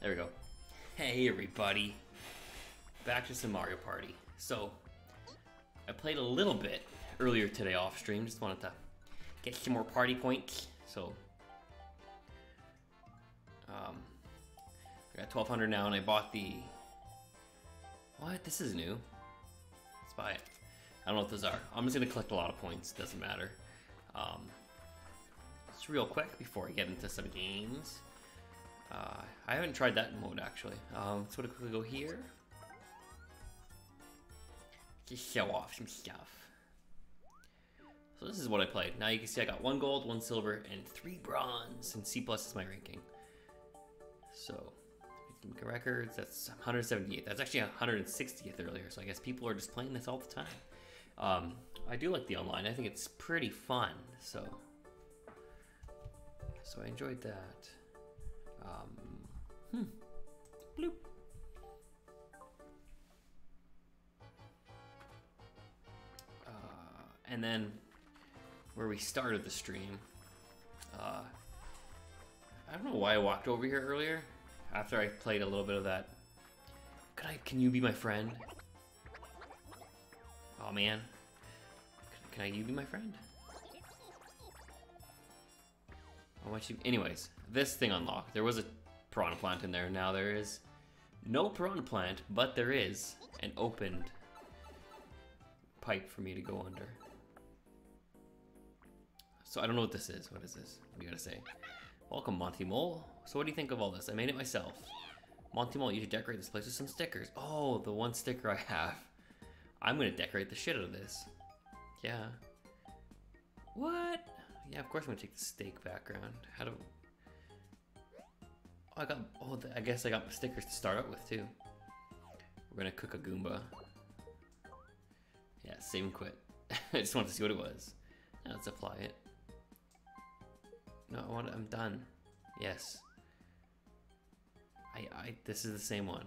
There we go. Hey everybody. Back to some Mario Party. So, I played a little bit earlier today off stream. Just wanted to get some more party points. So, um, I got 1200 now and I bought the... What? This is new. Let's buy it. I don't know what those are. I'm just to collect a lot of points. Doesn't matter. Um, just real quick before I get into some games. Uh, I haven't tried that mode actually. Um, so to quickly go here. Just show off some stuff. So this is what I played. Now you can see I got one gold, one silver, and three bronze. And C plus is my ranking. So records. That's 178. That's actually 160th earlier. So I guess people are just playing this all the time. Um, I do like the online. I think it's pretty fun. So, so I enjoyed that. Um, hmm. Bloop. Uh, and then where we started the stream, uh, I don't know why I walked over here earlier after I played a little bit of that. Can I? Can you be my friend? Oh man, can, can I? You be my friend? I want you. Anyways, this thing unlocked. There was a piranha plant in there. Now there is no piranha plant, but there is an opened pipe for me to go under. So I don't know what this is. What is this? What do you gotta say? Welcome, Monty Mole. So what do you think of all this? I made it myself. Monty Mole, you should decorate this place with some stickers. Oh, the one sticker I have. I'm gonna decorate the shit out of this. Yeah. What? Yeah, of course I'm gonna take the steak background. How do... I got... Oh, I guess I got stickers to start out with, too. We're gonna cook a Goomba. Yeah, save and quit. I just wanted to see what it was. Now let's apply it. No, I want. I'm done. Yes. I. I. This is the same one.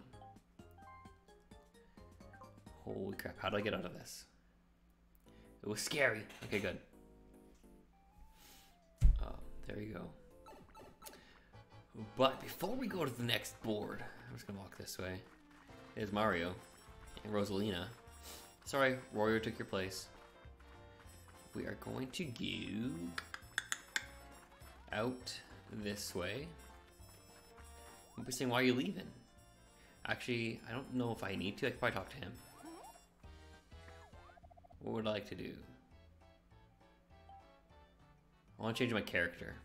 Holy crap! How do I get out of this? It was scary. Okay, good. Oh, there you go. But before we go to the next board, I'm just gonna walk this way. There's Mario and Rosalina. Sorry, Wario took your place. We are going to go out this way. I'm saying, why are you leaving? Actually, I don't know if I need to. I could probably talk to him. What would I like to do? I want to change my character.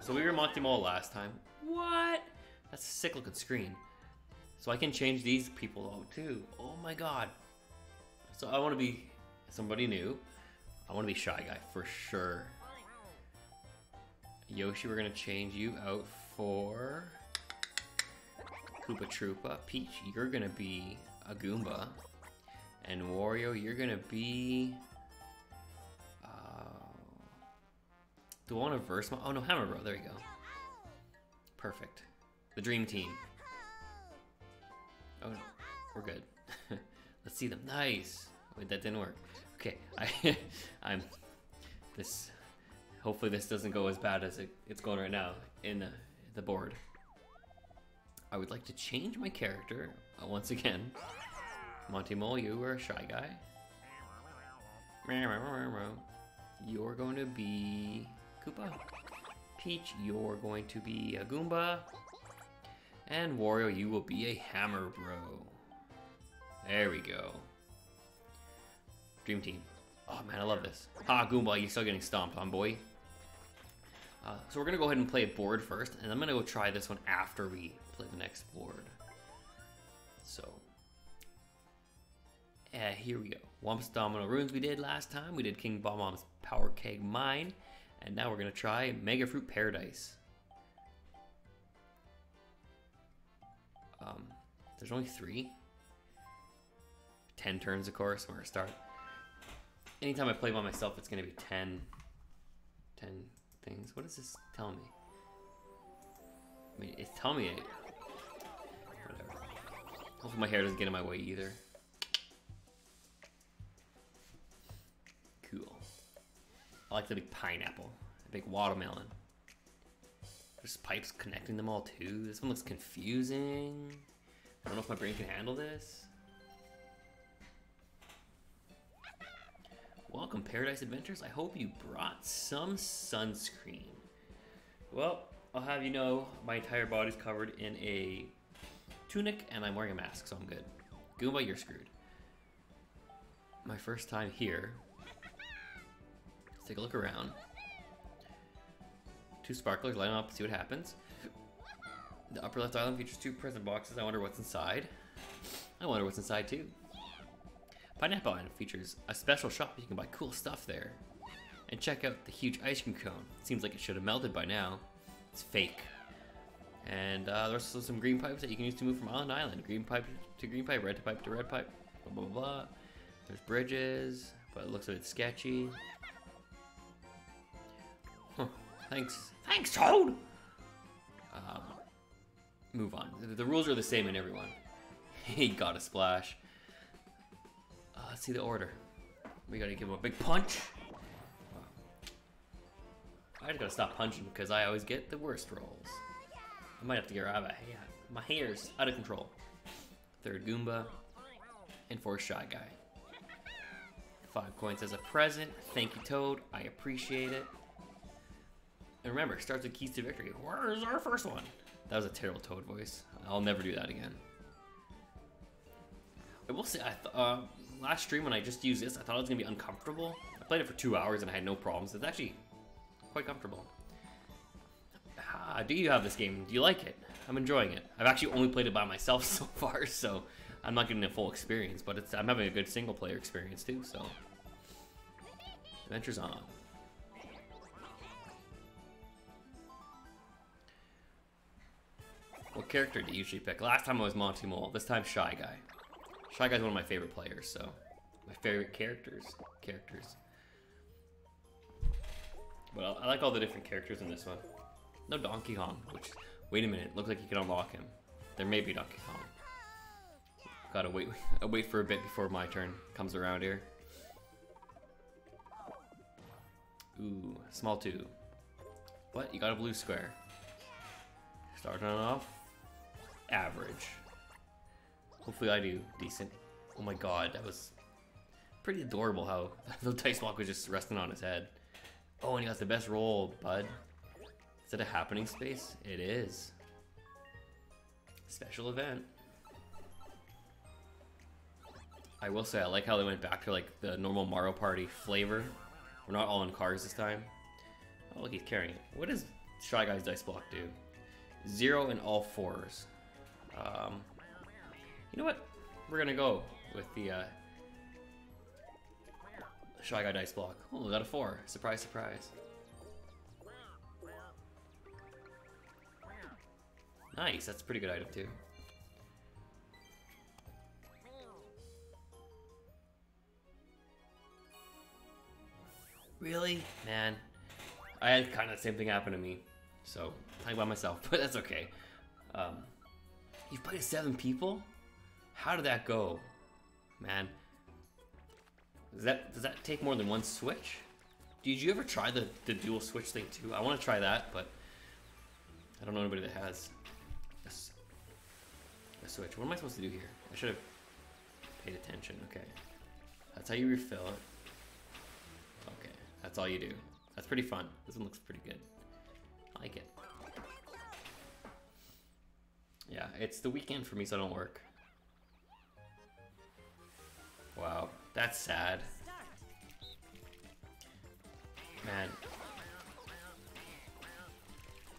So we were Monty Mole last time. What? That's a sick looking screen. So I can change these people out too. Oh my god. So I want to be somebody new. I want to be Shy Guy for sure. Yoshi, we're gonna change you out for Koopa Troopa. Peach, you're gonna be a Goomba. And Wario, you're gonna be... Uh, do I want to verse my... Oh no, Hammer Bro, there you go. Perfect. The Dream Team. Oh no, we're good. Let's see them. Nice. Wait, that didn't work. Okay, I, I'm... This hopefully this doesn't go as bad as it, it's going right now in the, the board. I would like to change my character uh, once again. Monty Mole, you are a shy guy. You're going to be Koopa. Peach, you're going to be a Goomba. And Wario, you will be a Hammer Bro. There we go. Dream Team. Oh man, I love this. Ah, Goomba, you're still getting stomped on, boy. Uh, so we're gonna go ahead and play a board first, and I'm gonna go try this one after we play the next board. So, uh, here we go. Whomp's Domino Ruins we did last time. We did King Bob-omb's Power Keg Mine, and now we're gonna try Mega Fruit Paradise. Um, there's only three. Ten turns, of course, when we start. Anytime I play by myself, it's gonna be 10, 10 things. What does this tell me? I mean, it's telling me it. Whatever. Hopefully my hair doesn't get in my way either. I like the big pineapple. The big watermelon. There's pipes connecting them all too. This one looks confusing. I don't know if my brain can handle this. Welcome, Paradise Adventures. I hope you brought some sunscreen. Well, I'll have you know my entire body's covered in a tunic and I'm wearing a mask, so I'm good. Goomba, you're screwed. My first time here. Take a look around. Two sparklers, light them up, see what happens. The upper left island features two prison boxes. I wonder what's inside. I wonder what's inside too. Pineapple Island features a special shop. You can buy cool stuff there. And check out the huge ice cream cone. Seems like it should have melted by now. It's fake. And uh, there's also some green pipes that you can use to move from island to island. Green pipe to green pipe, red pipe to red pipe, blah, blah, blah. There's bridges, but it looks a bit sketchy. Thanks. Thanks, Toad! Um, move on. The, the rules are the same in everyone. he got a splash. Uh, let's see the order. We gotta give him a big punch. I just gotta stop punching because I always get the worst rolls. I might have to get rid of it. Yeah, my hair's out of control. Third Goomba. And fourth Shy Guy. Five coins as a present. Thank you, Toad. I appreciate it. And remember, starts with keys to victory. Where's our first one? That was a terrible Toad voice. I'll never do that again. I will say, I uh, last stream when I just used this, I thought it was gonna be uncomfortable. I played it for two hours and I had no problems. It's actually quite comfortable. Uh, do you have this game? Do you like it? I'm enjoying it. I've actually only played it by myself so far, so I'm not getting a full experience, but it's I'm having a good single player experience too, so. Adventures on. What character do you usually pick? Last time I was Monty Mole, this time Shy Guy. Shy Guy's one of my favorite players, so. My favorite characters. Characters. But I like all the different characters in this one. No Donkey Kong, which, wait a minute, looks like you can unlock him. There may be Donkey Kong. Gotta wait, I'll wait for a bit before my turn comes around here. Ooh, small two. What? You got a blue square. Starting off, average. Hopefully I do decent. Oh my god, that was pretty adorable how the dice block was just resting on his head. Oh, and he got the best roll, bud. Is that a happening space? It is. Special event. I will say I like how they went back to like the normal Mario Party flavor. We're not all in cars this time. Oh, look, he's carrying it. What does Shy Guy's dice block do? Zero in all fours. Um, you know what? We're gonna go with the uh, Shy Guy dice block. Oh, we got a four. Surprise, surprise. Nice, that's a pretty good item too. Really? Man. I had kind of the same thing happen to me. So, about myself, but that's okay. Um, you've played seven people? How did that go? Man. Does that does that take more than one switch? Did you ever try the, the dual switch thing too? I want to try that, but I don't know anybody that has a, a switch. What am I supposed to do here? I should have paid attention. Okay. That's how you refill it. Okay. That's all you do. That's pretty fun. This one looks pretty good. I like it. Yeah, it's the weekend for me, so I don't work. Wow, that's sad. Man.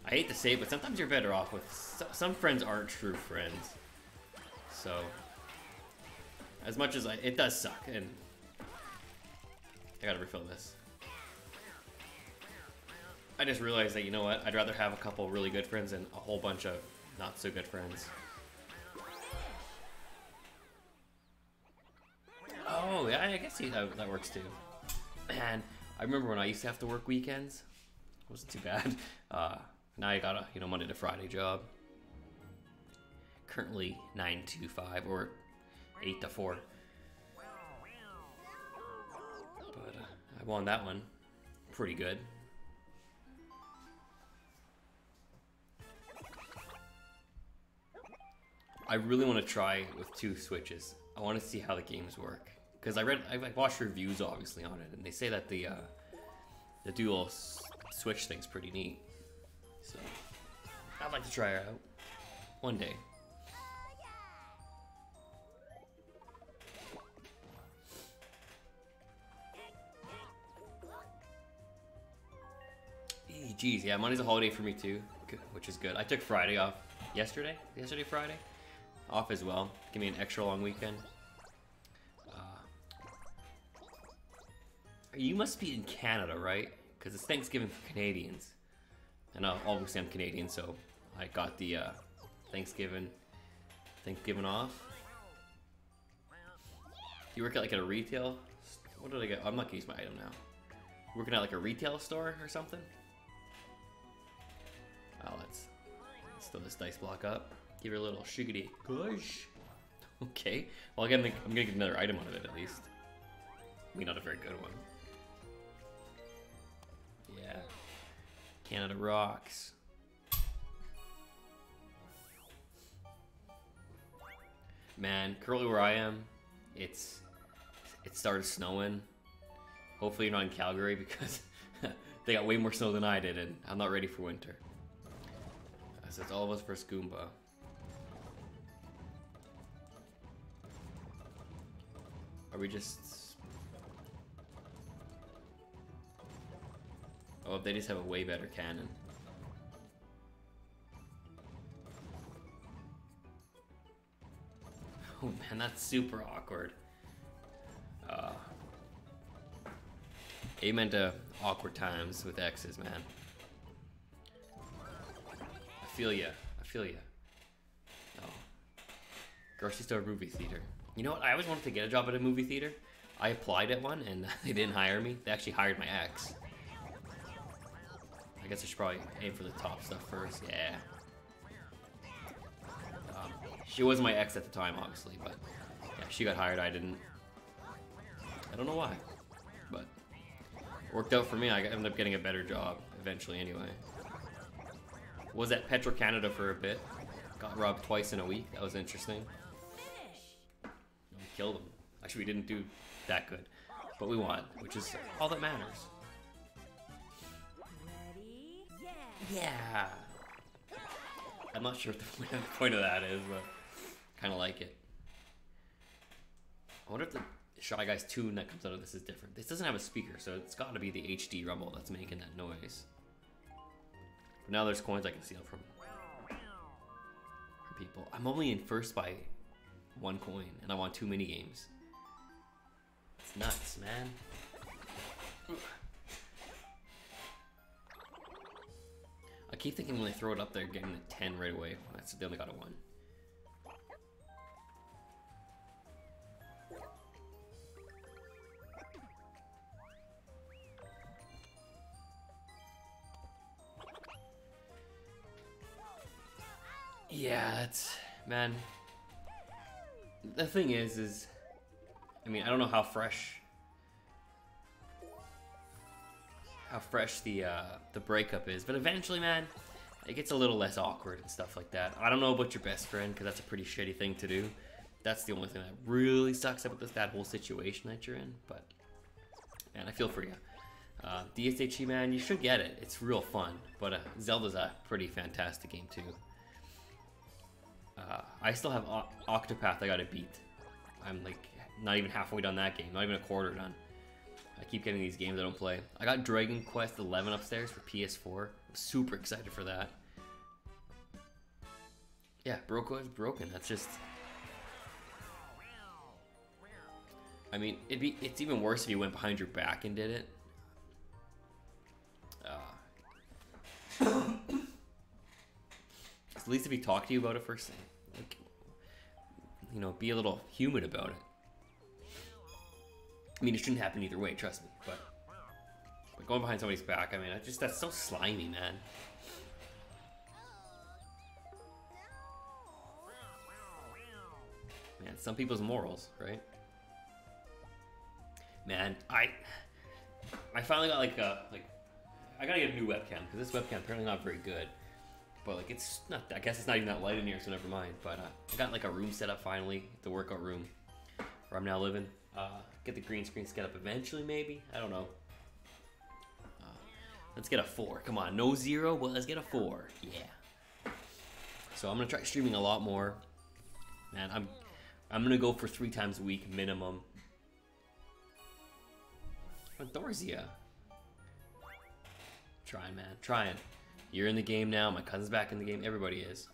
I hate to say it, but sometimes you're better off with... Some friends aren't true friends. So... As much as I... It does suck, and... I gotta refill this. I just realized that, you know what? I'd rather have a couple really good friends than a whole bunch of not so good friends. Oh, yeah, I guess how that works too. Man, I remember when I used to have to work weekends. It wasn't too bad. Uh, now I got a, you know, Monday to Friday job. Currently 9 to 5 or 8 to 4. But uh, I won that one pretty good. I really want to try with two switches. I want to see how the games work because I read, I like, watched reviews obviously on it, and they say that the uh, the dual switch thing's pretty neat. So I'd like to try it out one day. Geez, yeah, Monday's a holiday for me too, which is good. I took Friday off yesterday, yesterday Friday, off as well. Give me an extra long weekend. Uh, you must be in Canada, right? Because it's Thanksgiving for Canadians. And uh, obviously I'm Canadian, so I got the uh, Thanksgiving Thanksgiving off. You work at like at a retail? What did I get? I'm not gonna use my item now. Working at like a retail store or something? Oh, let's, let's throw this dice block up. Give her a little shiggity gush. Okay. Well, again, I'm gonna get another item out of it at least. I mean, not a very good one. Yeah. Canada rocks. Man, currently where I am, it's it started snowing. Hopefully you're not in Calgary because they got way more snow than I did and I'm not ready for winter. So it's all of us versus Goomba. Are we just... Oh, they just have a way better cannon. Oh man, that's super awkward. Uh, amen to awkward times with X's, man I feel ya. I feel ya. Oh. Grocery store movie theater. You know what? I always wanted to get a job at a movie theater. I applied at one and they didn't hire me. They actually hired my ex. I guess I should probably aim for the top stuff first. Yeah. Um, she was my ex at the time, obviously, but yeah, she got hired. I didn't. I don't know why, but worked out for me. I ended up getting a better job eventually, anyway. Was at Petro Canada for a bit. Got robbed twice in a week. That was interesting. We them. Actually, we didn't do that good. But we won, which is all that matters. Yeah. I'm not sure what the point of that is, but I kind of like it. I wonder if the Shy Guys tune that comes out of this is different. This doesn't have a speaker, so it's got to be the HD rumble that's making that noise. But now there's coins I can steal from, from people. I'm only in first by one coin, and I want two mini games. It's nuts, man. I keep thinking when they throw it up there, getting a 10 right away. That's they only got a 1. Yeah, that's man. The thing is, is I mean, I don't know how fresh, how fresh the uh, the breakup is, but eventually, man, it gets a little less awkward and stuff like that. I don't know about your best friend because that's a pretty shitty thing to do. That's the only thing that really sucks about this that whole situation that you're in. But man, I feel for you. Uh, DSHE man, you should get it. It's real fun. But uh, Zelda's a pretty fantastic game too. Uh, I still have o Octopath I gotta beat. I'm like not even halfway done that game, not even a quarter done. I keep getting these games I don't play. I got Dragon Quest 11 upstairs for PS4. I'm super excited for that. Yeah, Broco is broken. That's just. I mean, it'd be it's even worse if you went behind your back and did it. Uh, at least if he talked to you about it first, like, you know, be a little human about it. I mean, it shouldn't happen either way, trust me. But, but going behind somebody's back, I mean, I just that's so slimy, man. Man, some people's morals, right? Man, I I finally got like a like I gotta get a new webcam because this webcam apparently not very good. But like it's not. I guess it's not even that light in here, so never mind. But uh, I got like a room set up finally, the workout room, where I'm now living. Uh, get the green screen set up eventually, maybe. I don't know. Uh, let's get a four. Come on, no zero, but let's get a four. Yeah. So I'm gonna try streaming a lot more. Man, I'm I'm gonna go for three times a week minimum. Dorsia. Trying, man. Trying. You're in the game now. My cousin's back in the game. Everybody is.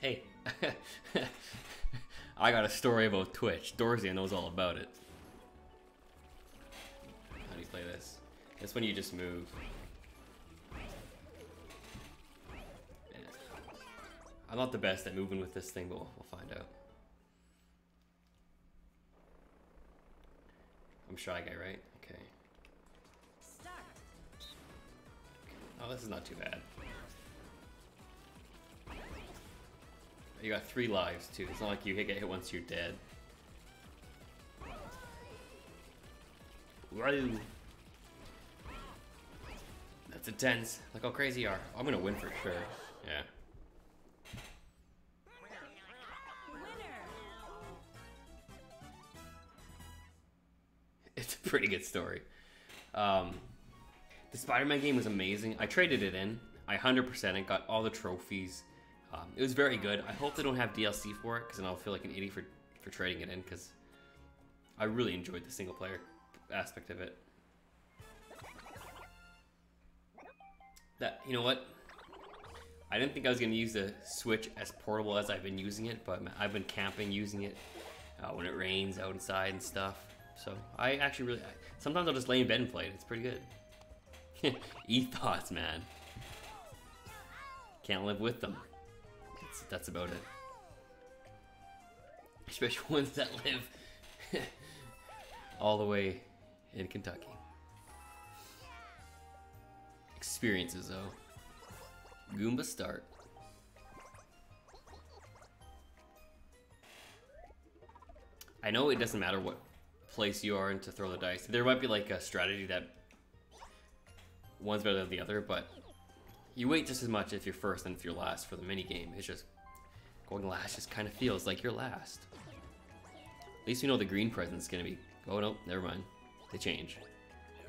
Hey. I got a story about Twitch. Dorsia knows all about it. How do you play this? This when you just move. I'm not the best at moving with this thing, but we'll find out. I'm Shy Guy, right? Oh, this is not too bad. You got three lives, too. It's not like you get hit once you're dead. Whoa. That's intense. Look how crazy you are. I'm gonna win for sure. Yeah. It's a pretty good story. Um, the Spider-Man game was amazing. I traded it in. I 100% it, got all the trophies. Um, it was very good. I hope they don't have DLC for it, because then I'll feel like an idiot for, for trading it in, because I really enjoyed the single player aspect of it. That, you know what? I didn't think I was going to use the Switch as portable as I've been using it, but I've been camping using it uh, when it rains outside and stuff. So I actually really, sometimes I'll just lay in bed and play it. It's pretty good. E-thoughts, man. Can't live with them. That's, that's about it. Especially ones that live all the way in Kentucky. Experiences, though. Goomba start. I know it doesn't matter what place you are in to throw the dice. There might be like a strategy that one's better than the other, but you wait just as much if you're first and if you're last for the mini game. It's just going last just kind of feels like you're last. At least you know the green present's gonna be. Oh no, never mind. They change.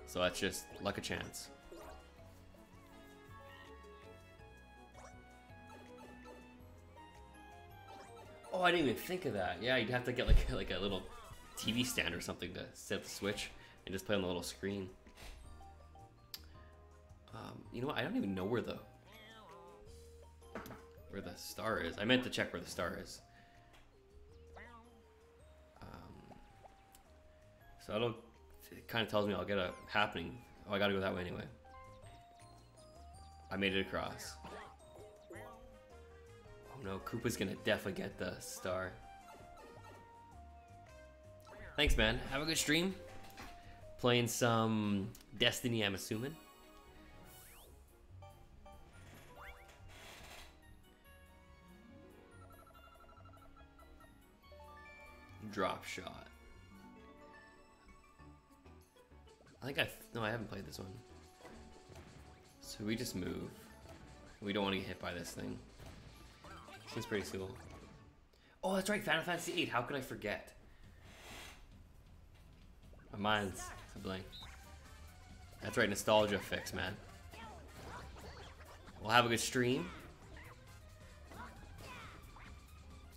So that's just luck a chance. Oh, I didn't even think of that. Yeah, you'd have to get like like a little TV stand or something to set the switch and just play on the little screen. Um, you know what? I don't even know where the where the star is. I meant to check where the star is. Um, so that'll it kind of tells me I'll get a happening. Oh, I gotta go that way anyway. I made it across. Oh no, Koopa's gonna definitely get the star. Thanks, man. Have a good stream. Playing some Destiny, I'm assuming. Drop shot. I think I no, I haven't played this one. So we just move. We don't want to get hit by this thing. Seems pretty cool. Oh, that's right, Final Fantasy VIII. How could I forget? My mind's a blank. That's right, nostalgia fix, man. We'll have a good stream.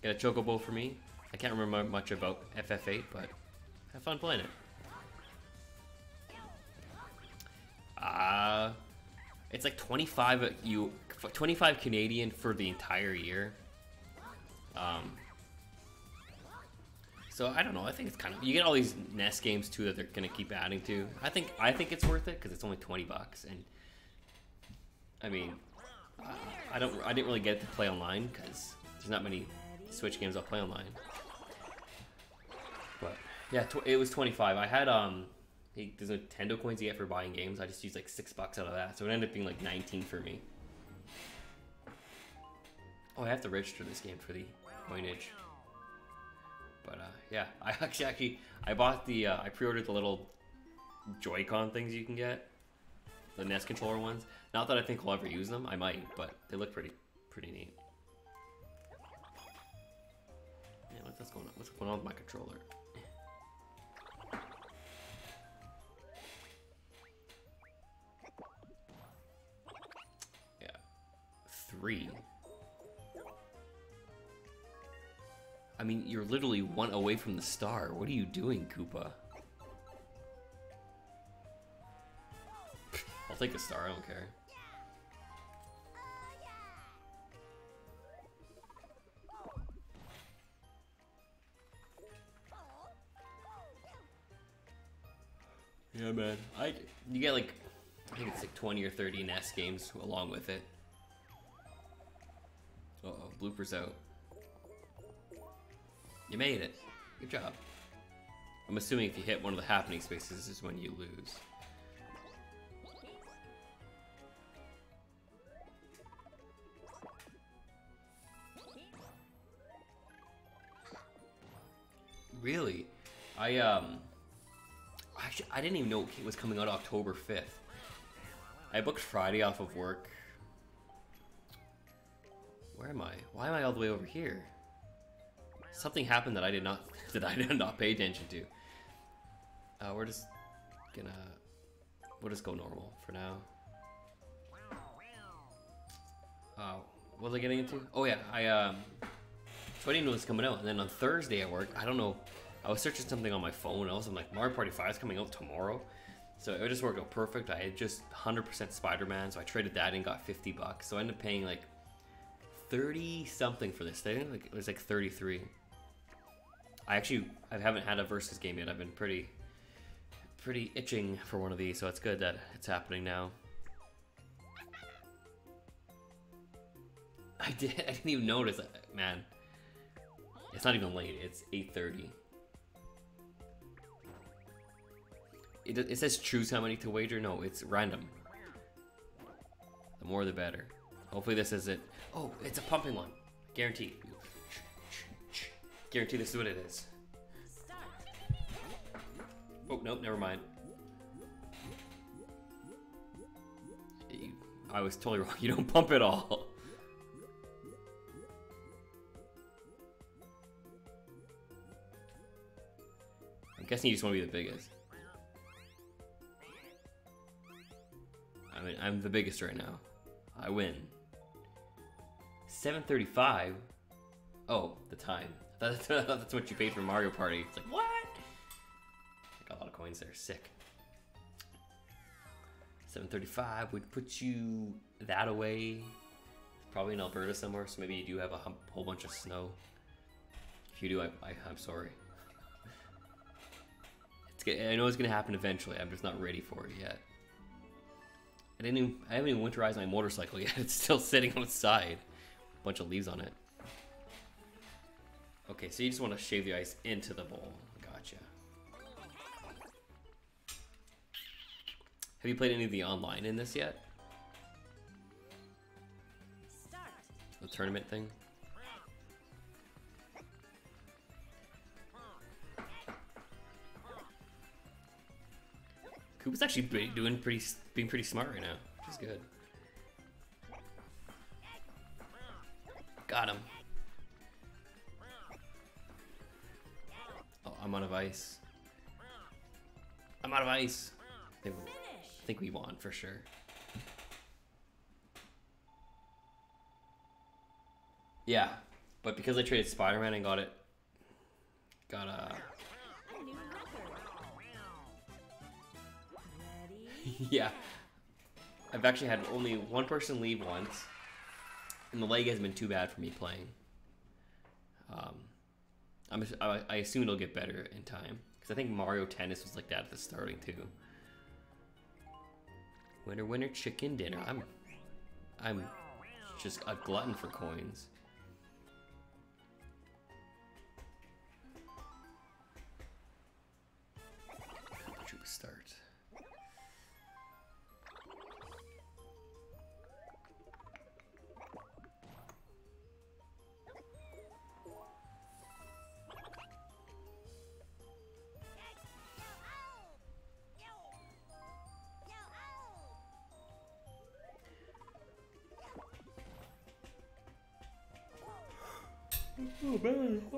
Get a chocobo for me. I can't remember much about FF8, but have fun playing it. Uh, it's like 25 you 25 Canadian for the entire year. Um, so I don't know. I think it's kind of you get all these NES games too that they're gonna keep adding to. I think I think it's worth it because it's only 20 bucks, and I mean, I don't I didn't really get to play online because there's not many Switch games I'll play online. Yeah, it was 25. I had um there's Nintendo coins you get for buying games. I just used like six bucks out of that, so it ended up being like 19 for me. Oh, I have to register this game for the coinage. But uh, yeah, I actually actually I bought the uh, I pre-ordered the little Joy-Con things you can get, the NES controller ones. Not that I think I'll ever use them. I might, but they look pretty, pretty neat. Yeah, what's going on? What's going on with my controller? Three. I mean, you're literally one away from the star. What are you doing, Koopa? I'll take a star, I don't care. Yeah, man. I you get like I think it's like 20 or 30 NES games along with it. Uh oh, bloopers out. You made it. Good job. I'm assuming if you hit one of the happening spaces is when you lose. Really? I um actually I didn't even know it was coming out October 5th. I booked Friday off of work. Where am I? Why am I all the way over here? Something happened that I did not that I did not pay attention to. Uh, we're just gonna we'll just go normal for now. Uh, what was I getting into? Oh yeah, I um, so I didn't know it was coming out, and then on Thursday at work, I don't know, I was searching something on my phone, I was like, Mario Party 5 is coming out tomorrow, so it just worked out perfect. I had just 100% Spider-Man, so I traded that and got 50 bucks. So I ended up paying like 30 something for this thing. Like it was like 33. I actually I haven't had a versus game yet. I've been pretty pretty itching for one of these, so it's good that it's happening now. I did. I didn't even notice that, man. It's not even late. It's 8:30. It, it says choose how many to wager. No, it's random. The more, the better. Hopefully this isn't. Oh, it's a pumping one. Guaranteed. Guarantee this is what it is. Oh, nope, never mind. I was totally wrong. You don't pump at all. I'm guessing you just want to be the biggest. I mean, I'm the biggest right now. I win. 735? Oh, the time. That's, that's what you paid for Mario Party. It's like, what? I got a lot of coins there. Sick. 735 would put you that away. Probably in Alberta somewhere, so maybe you do have a whole bunch of snow. If you do, I, I, I'm sorry. It's, I know it's gonna happen eventually. I'm just not ready for it yet. I didn't even, I haven't even winterized my motorcycle yet. It's still sitting outside. Bunch of leaves on it. Okay, so you just want to shave the ice into the bowl. Gotcha. Have you played any of the online in this yet? The tournament thing? Koopa's actually doing pretty, being pretty smart right now, which is good. Got him. Oh, I'm out of ice. I'm out of ice. I think we won for sure. Yeah, but because I traded Spider-Man and got it, got uh, a. yeah, I've actually had only one person leave once, and the leg hasn't been too bad for me playing. Um, I'm, I assume it'll get better in time. Because I think Mario Tennis was like that at the starting too. Winner, winner, chicken dinner. I'm, I'm just a glutton for coins.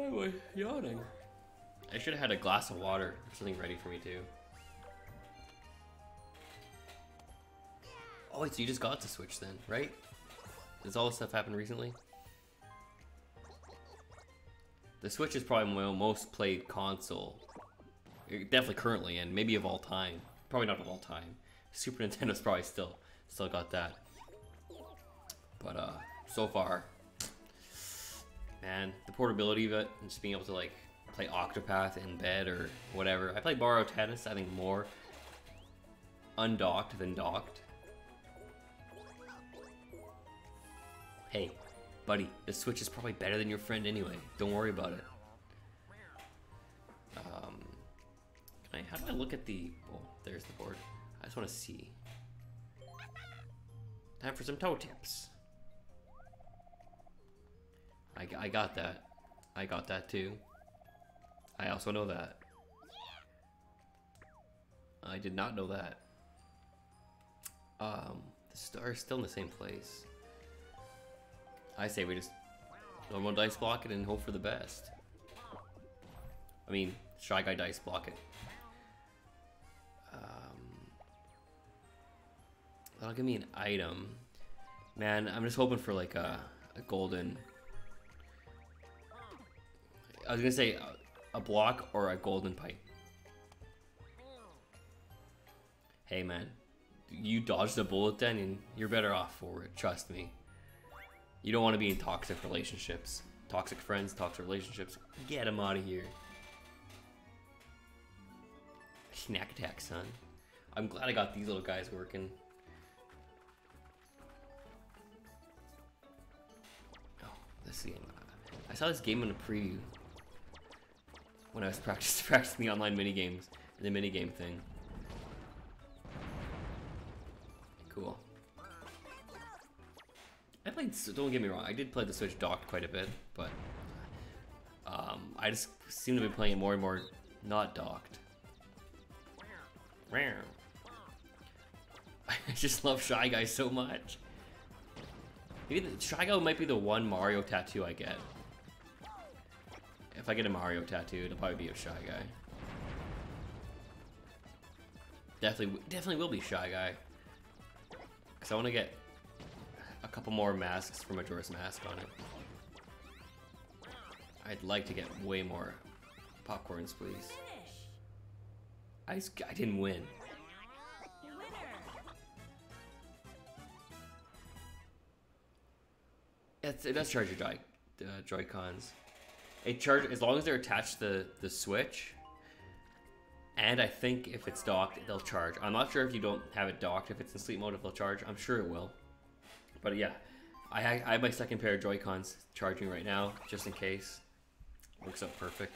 Why am I yawning? I should have had a glass of water or something ready for me too. Oh wait, so you just got the Switch then, right? Does all this stuff happen recently? The Switch is probably my most played console. Eh, definitely currently, and maybe of all time. Probably not of all time. Super Nintendo's probably still still got that. But uh, so far, man, the portability of it and just being able to like play Octopath in bed or whatever. I play Mario Tennis, I think more undocked than docked. Hey, buddy, the Switch is probably better than your friend anyway. Don't worry about it. Um, I, how do I look at the... Oh, there's the board. I just want to see. Time for some toe tips. I, I got that. I got that too. I also know that. I did not know that. Um, the star is still in the same place. I say we just normal dice block it and hope for the best. I mean, Shy Guy dice block it. Um, that'll give me an item. Man, I'm just hoping for like a, a golden. I was gonna say a, a block or a golden pipe. Hey man, you dodged a bullet then and you're better off for it, trust me. You don't want to be in toxic relationships. Toxic friends, toxic relationships. Get them out of here. Snack attack, son. I'm glad I got these little guys working. Oh, this game. I saw this game in a preview when I was practicing, practicing the online mini games the mini game thing. Cool. I played, don't get me wrong, I did play the Switch docked quite a bit, but um, I just seem to be playing more and more not docked. I just love Shy Guy so much. Maybe the, Shy Guy might be the one Mario tattoo I get. If I get a Mario tattoo, it'll probably be a Shy Guy. Definitely, definitely will be Shy Guy. Because I want to get a couple more masks for Majora's Mask on it. I'd like to get way more popcorns, please. I, just, I didn't win. It's, it does charge your Joy, uh, Joy Cons. It charge as long as they're attached to the, the Switch. And I think if it's docked, they'll charge. I'm not sure if you don't have it docked, if it's in sleep mode, if they'll charge. I'm sure it will. But yeah, I, I have my second pair of Joy-Cons charging right now, just in case. Works out perfect.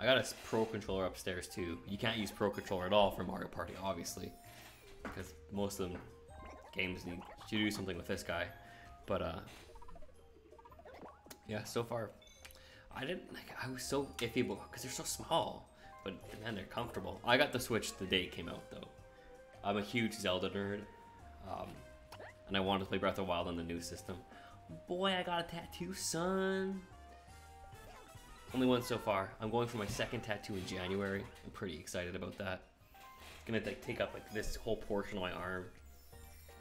I got a Pro Controller upstairs too. You can't use Pro Controller at all for Mario Party, obviously. Because most of them games need to do something with this guy. But uh, yeah, so far, I didn't, like, I was so iffy because they're so small. But man, they're comfortable. I got the Switch the day it came out though. I'm a huge Zelda nerd. Um, and I wanted to play Breath of the Wild on the new system. Boy, I got a tattoo, son. Only one so far. I'm going for my second tattoo in January. I'm pretty excited about that. It's gonna like take up like this whole portion of my arm.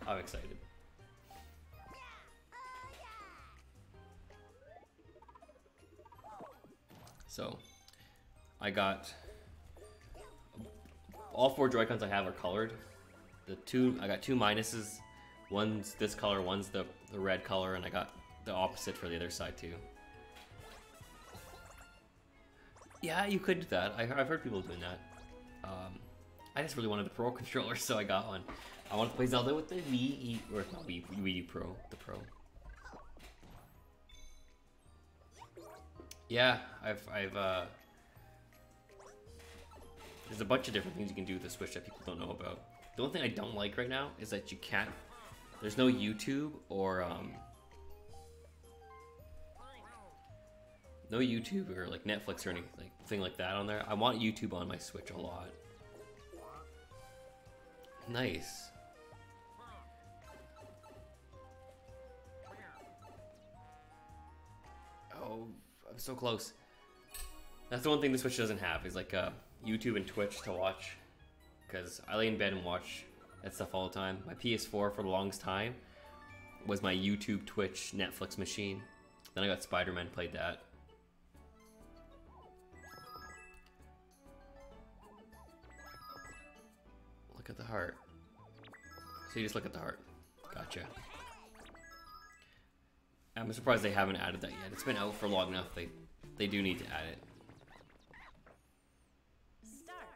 I'm excited. So, I got all four Joy-Cons I have are colored. The two I got two minuses One's this color, one's the, the red color, and I got the opposite for the other side too. Yeah, you could do that. I, have heard people doing that. Um, I just really wanted the Pro controller, so I got one. I want to play Zelda with the Wii, or not Wii, Wii U Pro, the Pro. Yeah, I've, I've, uh, there's a bunch of different things you can do with the Switch that people don't know about. The only thing I don't like right now is that you can't there's no YouTube or um, no YouTube or like Netflix or anything thing like that on there. I want YouTube on my Switch a lot. Nice. I'm so close. That's the one thing the Switch doesn't have is like uh, YouTube and Twitch to watch. Because I lay in bed and watch that stuff all the time. My PS4 for the longest time was my YouTube, Twitch, Netflix machine. Then I got Spider-Man, played that. Look at the heart. So you just look at the heart. Gotcha. I'm surprised they haven't added that yet. It's been out for long enough. They they do need to add it. Start.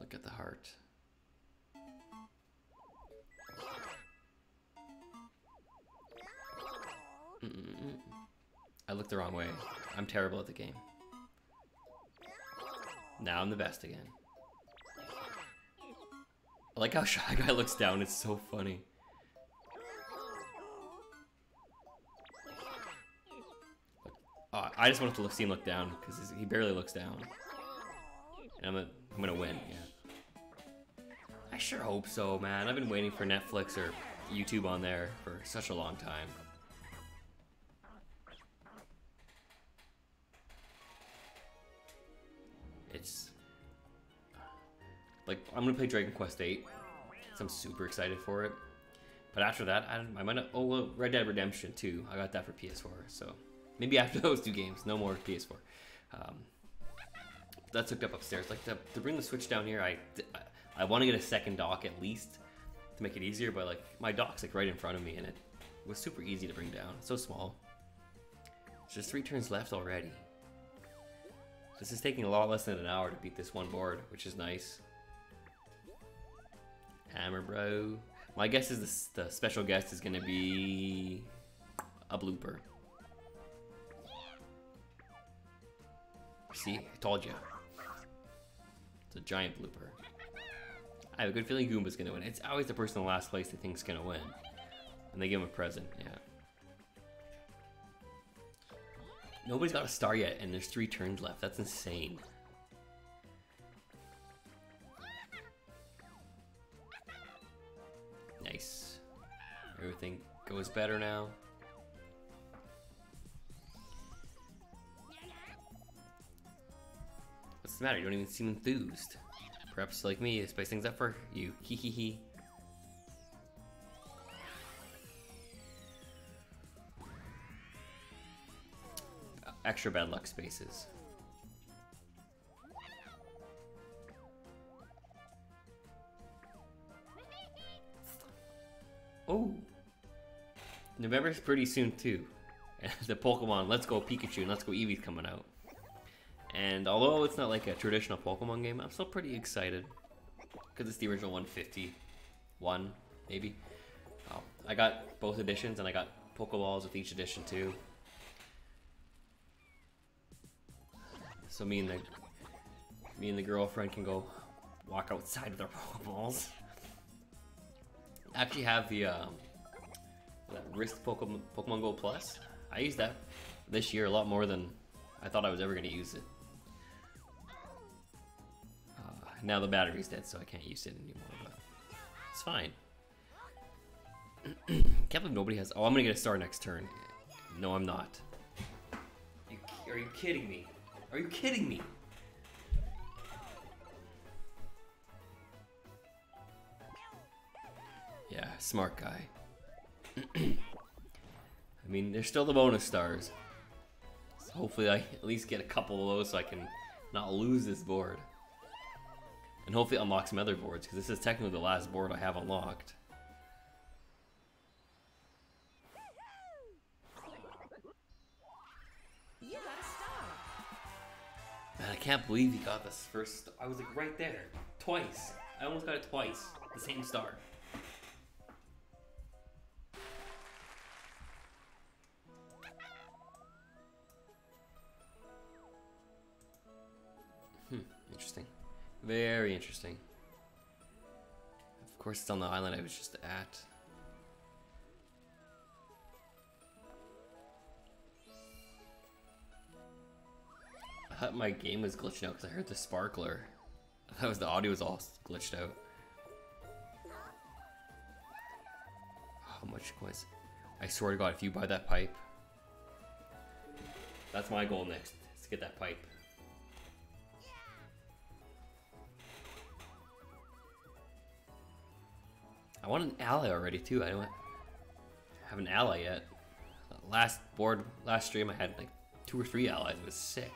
Look at the heart. Mm-mm-mm. I looked the wrong way. I'm terrible at the game. Now I'm the best again. I like how Shy Guy looks down, it's so funny. Uh, I just wanted to look, see him look down, because he barely looks down. And I'm, a, I'm gonna win, yeah. I sure hope so, man. I've been waiting for Netflix or YouTube on there for such a long time. It's like I'm gonna play Dragon Quest VIII. So I'm super excited for it. But after that, I, I might not. Oh, well, Red Dead Redemption 2. I got that for PS4. So maybe after those two games, no more PS4. Um, that's hooked up upstairs. Like to, to bring the Switch down here, I I want to get a second dock at least to make it easier. But like my dock's like right in front of me, and it was super easy to bring down. so small. There's just three turns left already. This is taking a lot less than an hour to beat this one board, which is nice. Hammer Bro. My guess is this, the special guest is going to be a blooper. See, I told you. It's a giant blooper. I have a good feeling Goomba's to win. It's always the person in the last place they think's to win. And they give him a present, yeah. Nobody's got a star yet, and there's three turns left. That's insane. Nice. Everything goes better now. What's the matter? You don't even seem enthused. Perhaps like me, spice things up for you. Hee hee hee. Uh, extra bad luck spaces. Oh, November's pretty soon too. the Pokemon Let's Go Pikachu and Let's Go Eevee's coming out. And although it's not like a traditional Pokemon game, I'm still pretty excited. Because it's the original 151, maybe. Oh, I got both editions and I got Pokeballs with each edition too. So me and the me and the girlfriend can go walk outside with our Pokeballs. I actually have the um, wrist Pokemon, Pokemon Go Plus. I use that this year a lot more than I thought I was ever going to use it. Now the battery's dead, so I can't use it anymore, but it's fine. can't believe nobody has. Oh, I'm gonna get a star next turn. No, I'm not. You, are you kidding me? Are you kidding me? Yeah, smart guy. I mean, there's still the bonus stars. So hopefully I at least get a couple of those so I can not lose this board. And hopefully unlock some other boards, because this is technically the last board I have unlocked. Man, I can't believe he got this first. I was like right there, twice. I almost got it twice, the same star. Very interesting. Of course, it's on the island I was just at. I thought my game was glitching out because I heard the sparkler. That was the audio was all glitched out. Oh, how much coins? I swear to God, if you buy that pipe, That's my goal next. Is to get that pipe. I want an ally already too. I don't have an ally yet. Last board, last stream, I had like two or three allies. It was sick.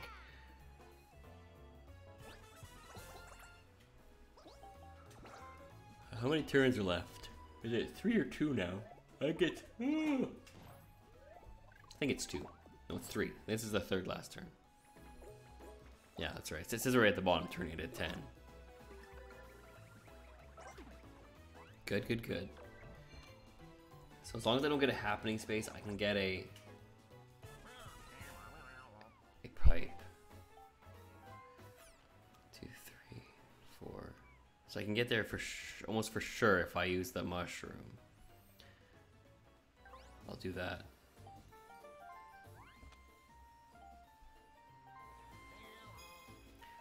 How many turns are left? Is it three or two now? I get. I think it's two. No, it's three. This is the third last turn. Yeah, that's right. It says right at the bottom, turning it at 10. Good, good, good. So as long as I don't get a happening space, I can get a a pipe. Two, three, four. So I can get there for almost for sure if I use the mushroom. I'll do that.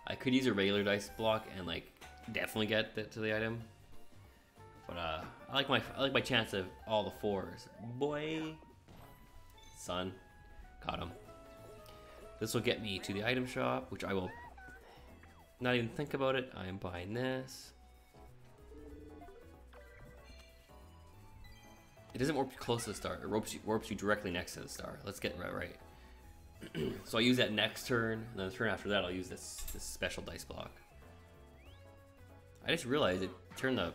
I could use a regular dice block and like definitely get the, to the item. But uh, I like my I like my chance of all the fours. Boy, son, got him. This will get me to the item shop, which I will not even think about it. I am buying this. It doesn't warp you close to the star. It warps you, warps you directly next to the star. Let's get right right. so I'll use that next turn, and then the turn after that I'll use this, this special dice block. I just realized it turned the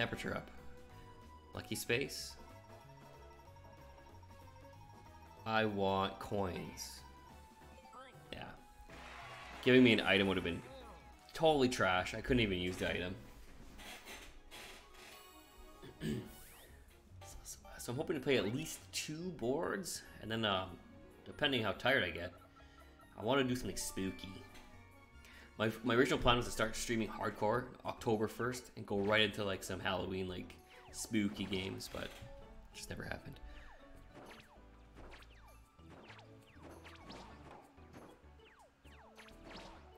temperature up. Lucky space. I want coins. Yeah. Giving me an item would have been totally trash. I couldn't even use the item. So I'm hoping to play at least two boards, and then um, depending how tired I get, I want to do something spooky. My, my original plan was to start streaming hardcore October 1st and go right into like some Halloween like spooky games, but it just never happened.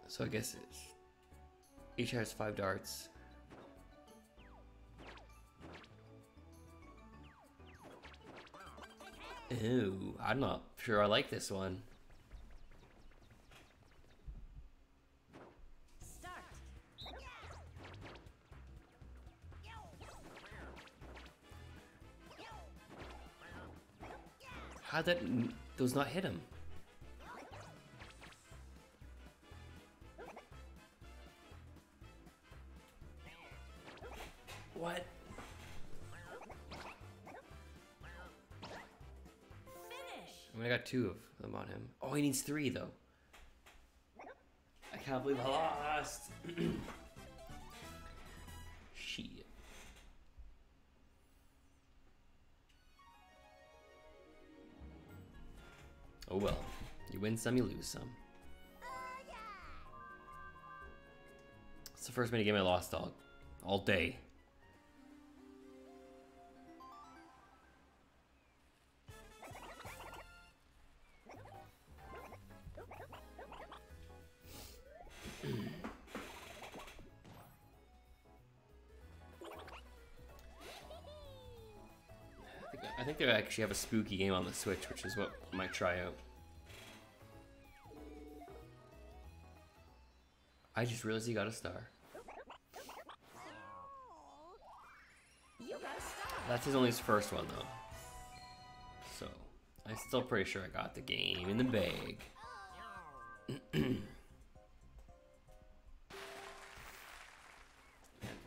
So I guess it's, each has five darts. Ooh, I'm not sure I like this one. How'd that does not hit him? What? I, mean, I got two of them on him. Oh, he needs three, though. I can't believe I lost. Oh well. You win some, you lose some. It's the first mini game I lost all, all day. I actually have a spooky game on the Switch, which is what I might try out. I just realized he got a star. That's his only first one though. So, I'm still pretty sure I got the game in the bag.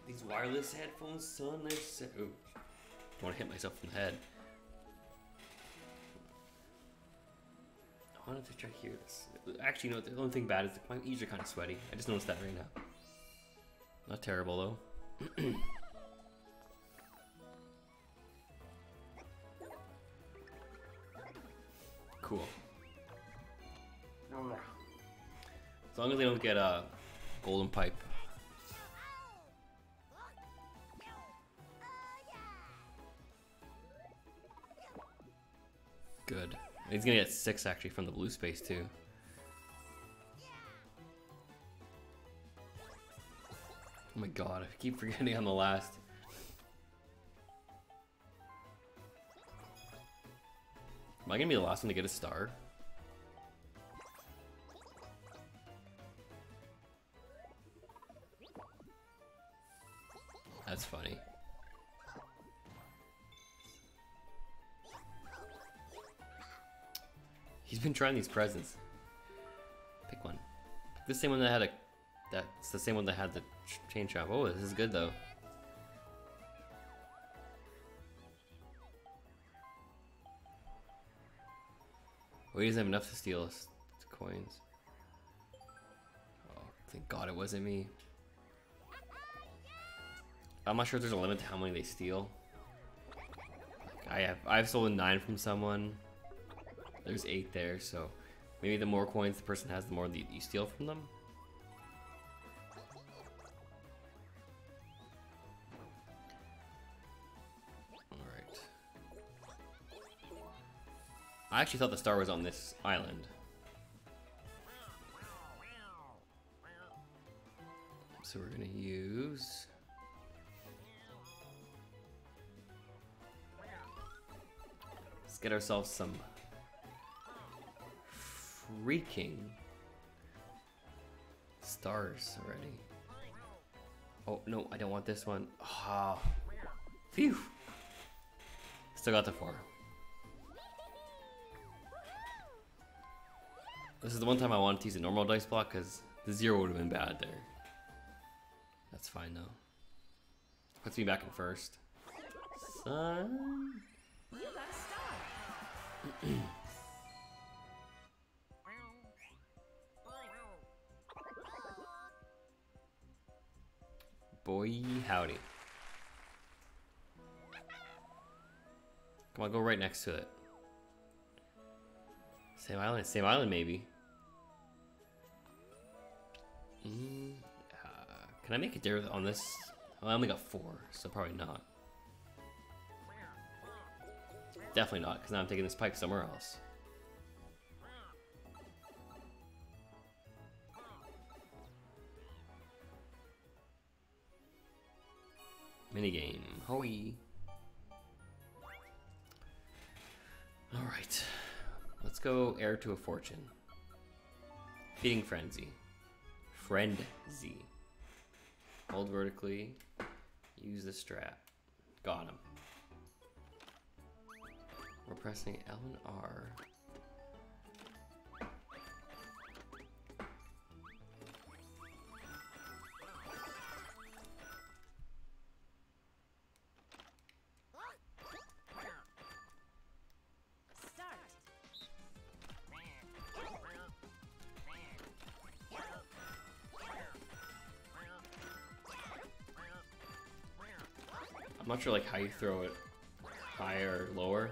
These wireless headphones, son, they're so... Don't want to hit myself in the head. I wanted to check here. This, actually, know, the only thing bad is my ears are kind of sweaty. I just noticed that right now. Not terrible, though. cool. As long as they don't get a golden pipe. Good. He's gonna get six actually from the blue space too. Oh my god, I keep forgetting on the last. Am I gonna be the last one to get a star? That's funny. He's been trying these presents. Pick one. Pick the same one that had a. That's the same one that had the ch- chain shop. Oh, this is good though. Well, he doesn't have enough to steal coins. Oh, thank God it wasn't me. I'm not sure if there's a limit to how many they steal. I have I've stolen nine from someone. There's eight there, so maybe the more coins the person has, the more that you steal from them. Alright. I actually thought the star was on this island. So we're gonna use Let's get ourselves some freaking stars already. Oh, no, I don't want this one. Ah. Phew. Still got the four. This is the one time I wanted to use a normal dice block because the zero would have been bad there. That's fine though. Puts me back in first. Son. You got a star. Boy, howdy. Come on, go right next to it. Same island, same island, maybe. Mm, uh, can I make a dare on this? Well, I only got four, so probably not. Definitely not, because now I'm taking this pipe somewhere else. Minigame. Hoey. Alright. Let's go heir to a fortune. Feeding frenzy. Frenzy. Hold vertically. Use the strap. Got him. We're pressing L and R. sure like how you throw it higher or lower.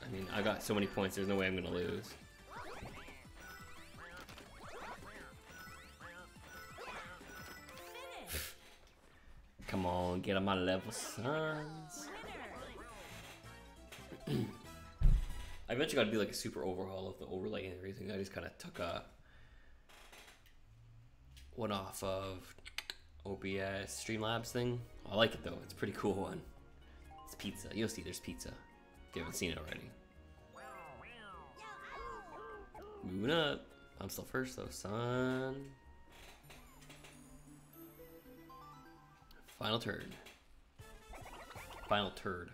I mean, I got so many points, there's no way I'm gonna lose. Come on, get on my level, sons. I eventually got to do like a super overhaul of the overlay and everything. I just kind of took a one off of OBS Streamlabs thing. I like it though. It's a pretty cool one. It's pizza. You'll see. There's pizza. If you haven't seen it already. Moving up. I'm still first though, son. Final turn. Final turd.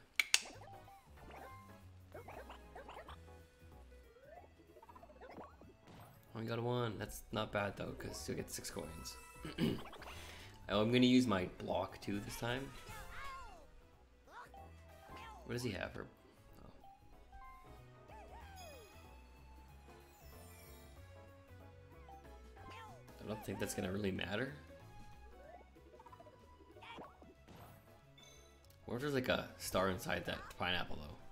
Only got a one. That's not bad though, because you'll get six coins. oh, I'm gonna use my block too this time. What does he have? Oh. I don't think that's gonna really matter. What if there's like a star inside that pineapple though?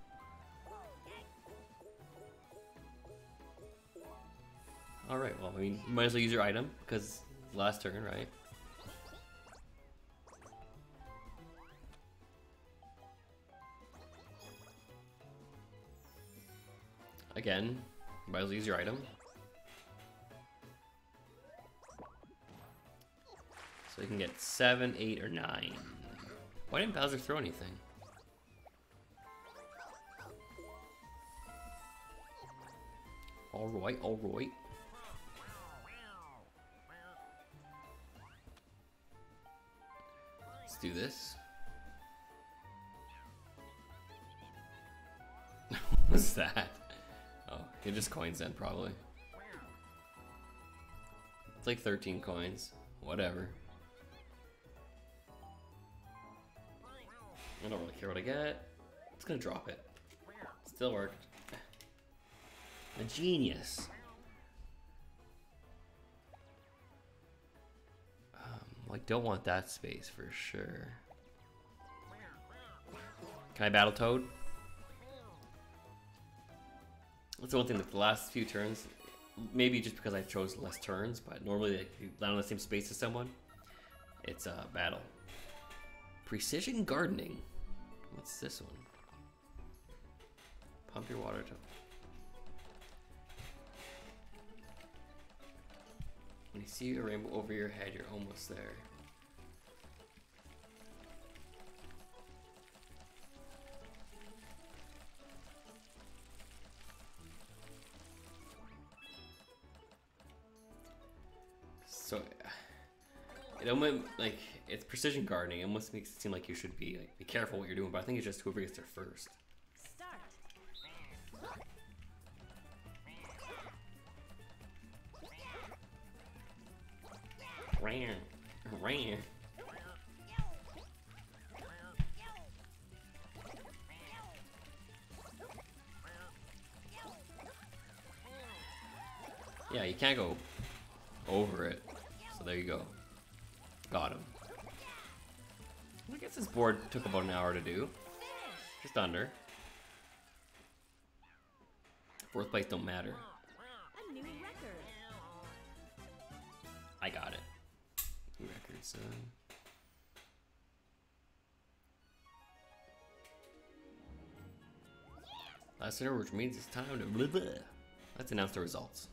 Alright, well, I mean, you might as well use your item, because last turn, right? Again, might as well use your item. So you can get seven, eight, or nine. Why didn't Bowser throw anything? Alright, alright. Do this. What's that? Oh, they're just coins then, probably. It's like 13 coins. Whatever. I don't really care what I get. It's gonna drop it. Still worked. A genius. Like, don't want that space for sure. Can I battle Toad? That's the one thing that the last few turns, maybe just because I chose less turns, but normally like, you land on the same space as someone, it's a battle. Precision gardening. What's this one? Pump your water to. When you see a rainbow over your head, you're almost there. So, it almost like it's precision gardening. It almost makes it seem like you should be like be careful what you're doing, but I think it's just whoever gets there first. Ran, ran. Yeah, you can't go over it. So there you go. Got him. I guess this board took about an hour to do. Just under. Fourth place don't matter. Uh... Last dinner, which means it's time to blah, blah. Let's announce the results.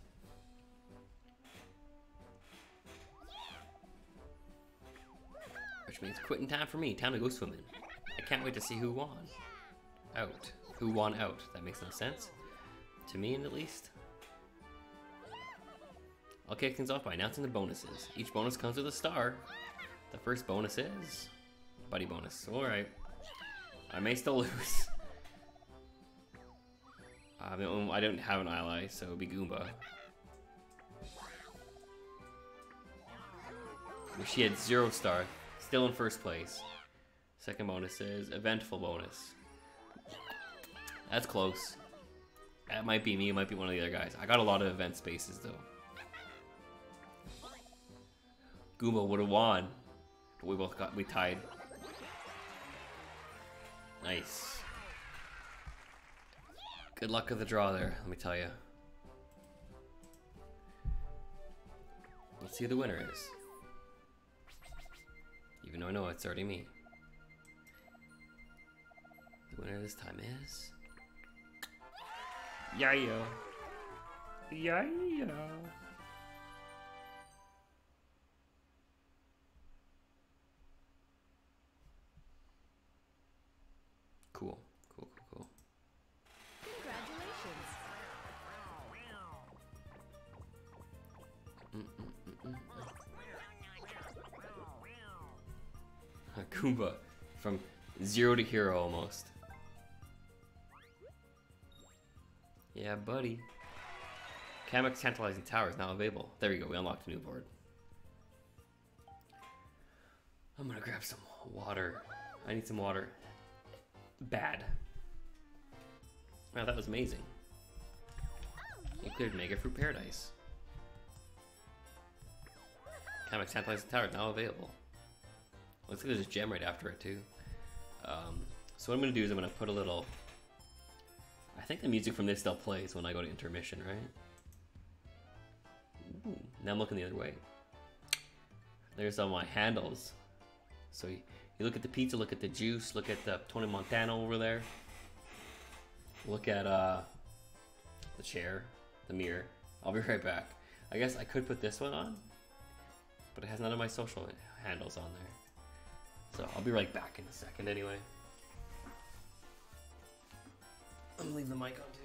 Which means quitting time for me. Time to go swimming. I can't wait to see who won. Out. Who won out? That makes no sense. To me, at least. I'll kick things off by announcing the bonuses. Each bonus comes with a star. The first bonus is buddy bonus. All right. I may still lose. I, mean, I don't have an ally, so it'll be Goomba. She had zero star, still in first place. Second bonus is eventful bonus. That's close. That might be me, it might be one of the other guys. I got a lot of event spaces though. Goomba would have won, but we both got we tied. Nice. Good luck with the draw there, let me tell you. Let's see who the winner is. Even though I know it's already me. The winner this time is. Yayo. Yayo. Cool. Cool, cool, cool. Congratulations. Mm, mm, mm, Goomba from zero to hero almost. Yeah, buddy. Kamek Tantalizing Tower is now available. There we go, we unlocked a new board. I'm gonna grab some water. I need some water. Bad. Wow, that was amazing. You cleared Mega Fruit Paradise. Kamek Tantalizing Tower now available. Looks like there's a gem right after it too. Um, so what I'm gonna do is I'm gonna put a little. I think the music from this still plays when I go to intermission, right? Ooh, now I'm looking the other way. There's all my handles. So you, look at the pizza, look at the juice, look at the Tony Montana over there. Look at uh, the chair, the mirror. I'll be right back. I guess I could put this one on. but it has none of my social handles on there. So I'll be right back in a second anyway. I'm leaving the mic on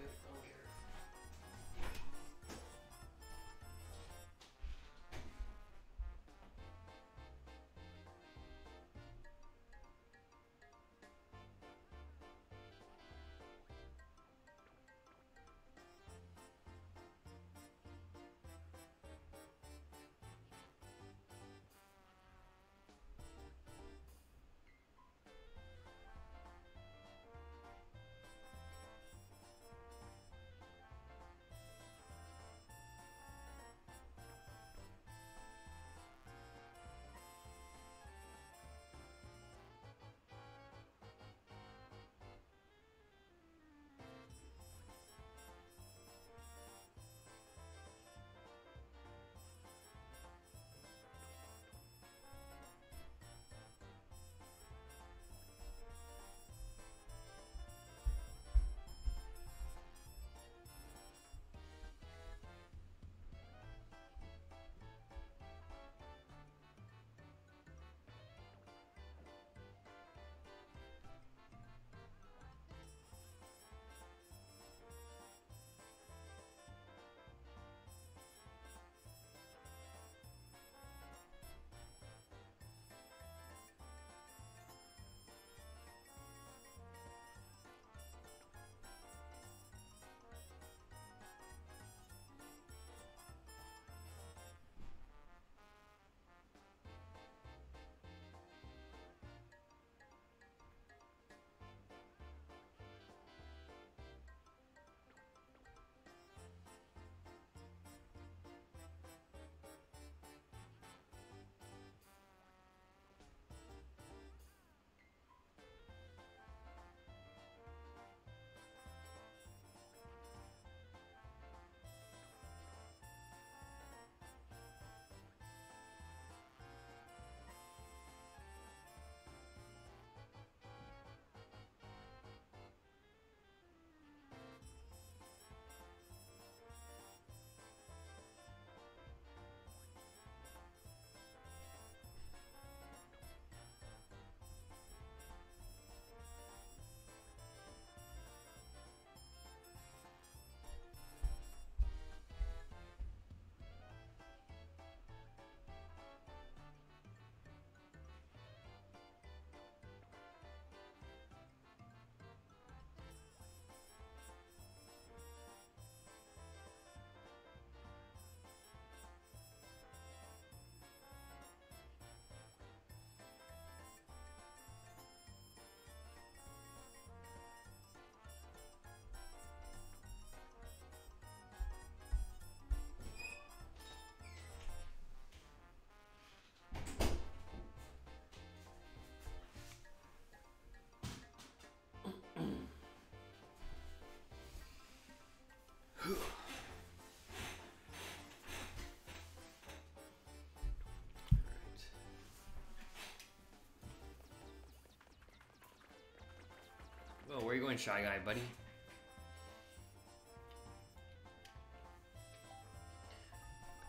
Going, shy guy, buddy?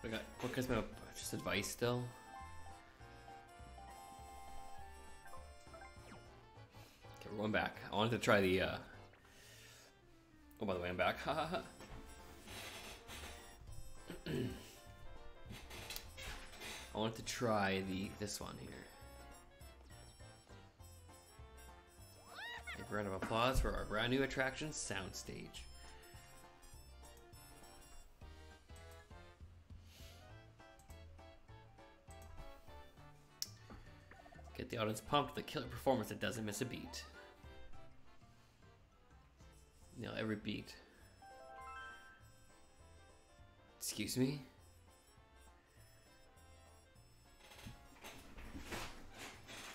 We got what gives me just advice still. Okay, we're going back. I wanted to try the. uh... Oh, by the way, I'm back. Ha. I wanted to try the this one here. Round of applause for our brand new attraction, Soundstage. Get the audience pumped with a killer performance that doesn't miss a beat. Nail every beat. Excuse me?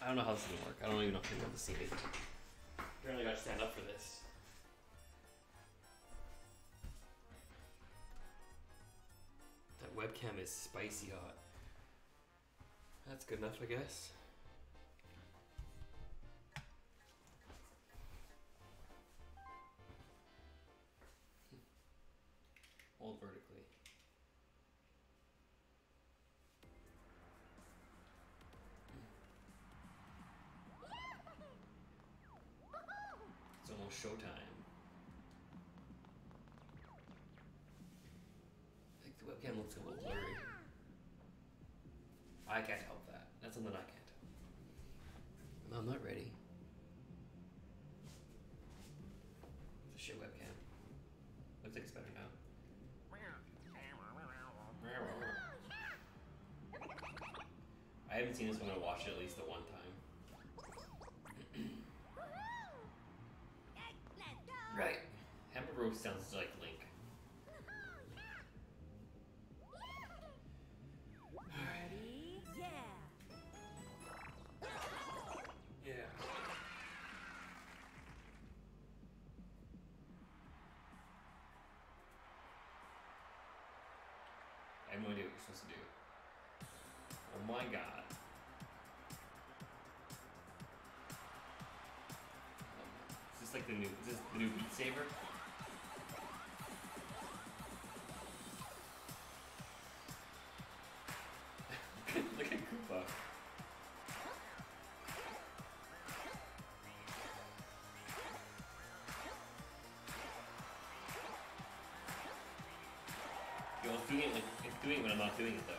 I don't know how this is gonna work. I don't even know if you're able to see me. Apparently, gotta stand up for this. That webcam is spicy hot. That's good enough, I guess. Seen this one. I'm gonna watch it at least the one time. Right. Hammer Bro sounds like Link. Ready? Yeah. Yeah. I have no idea what you're supposed to do. Oh my god. The new is this the new Beat Saber? Look at Koopa. Yo, it's doing it like it's doing it when I'm not doing it though.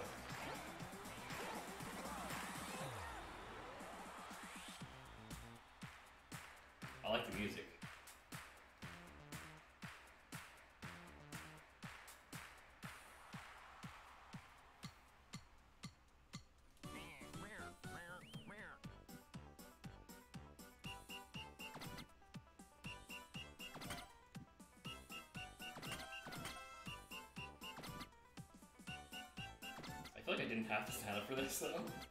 I like the music. Feel like I didn't have to sign up for this though.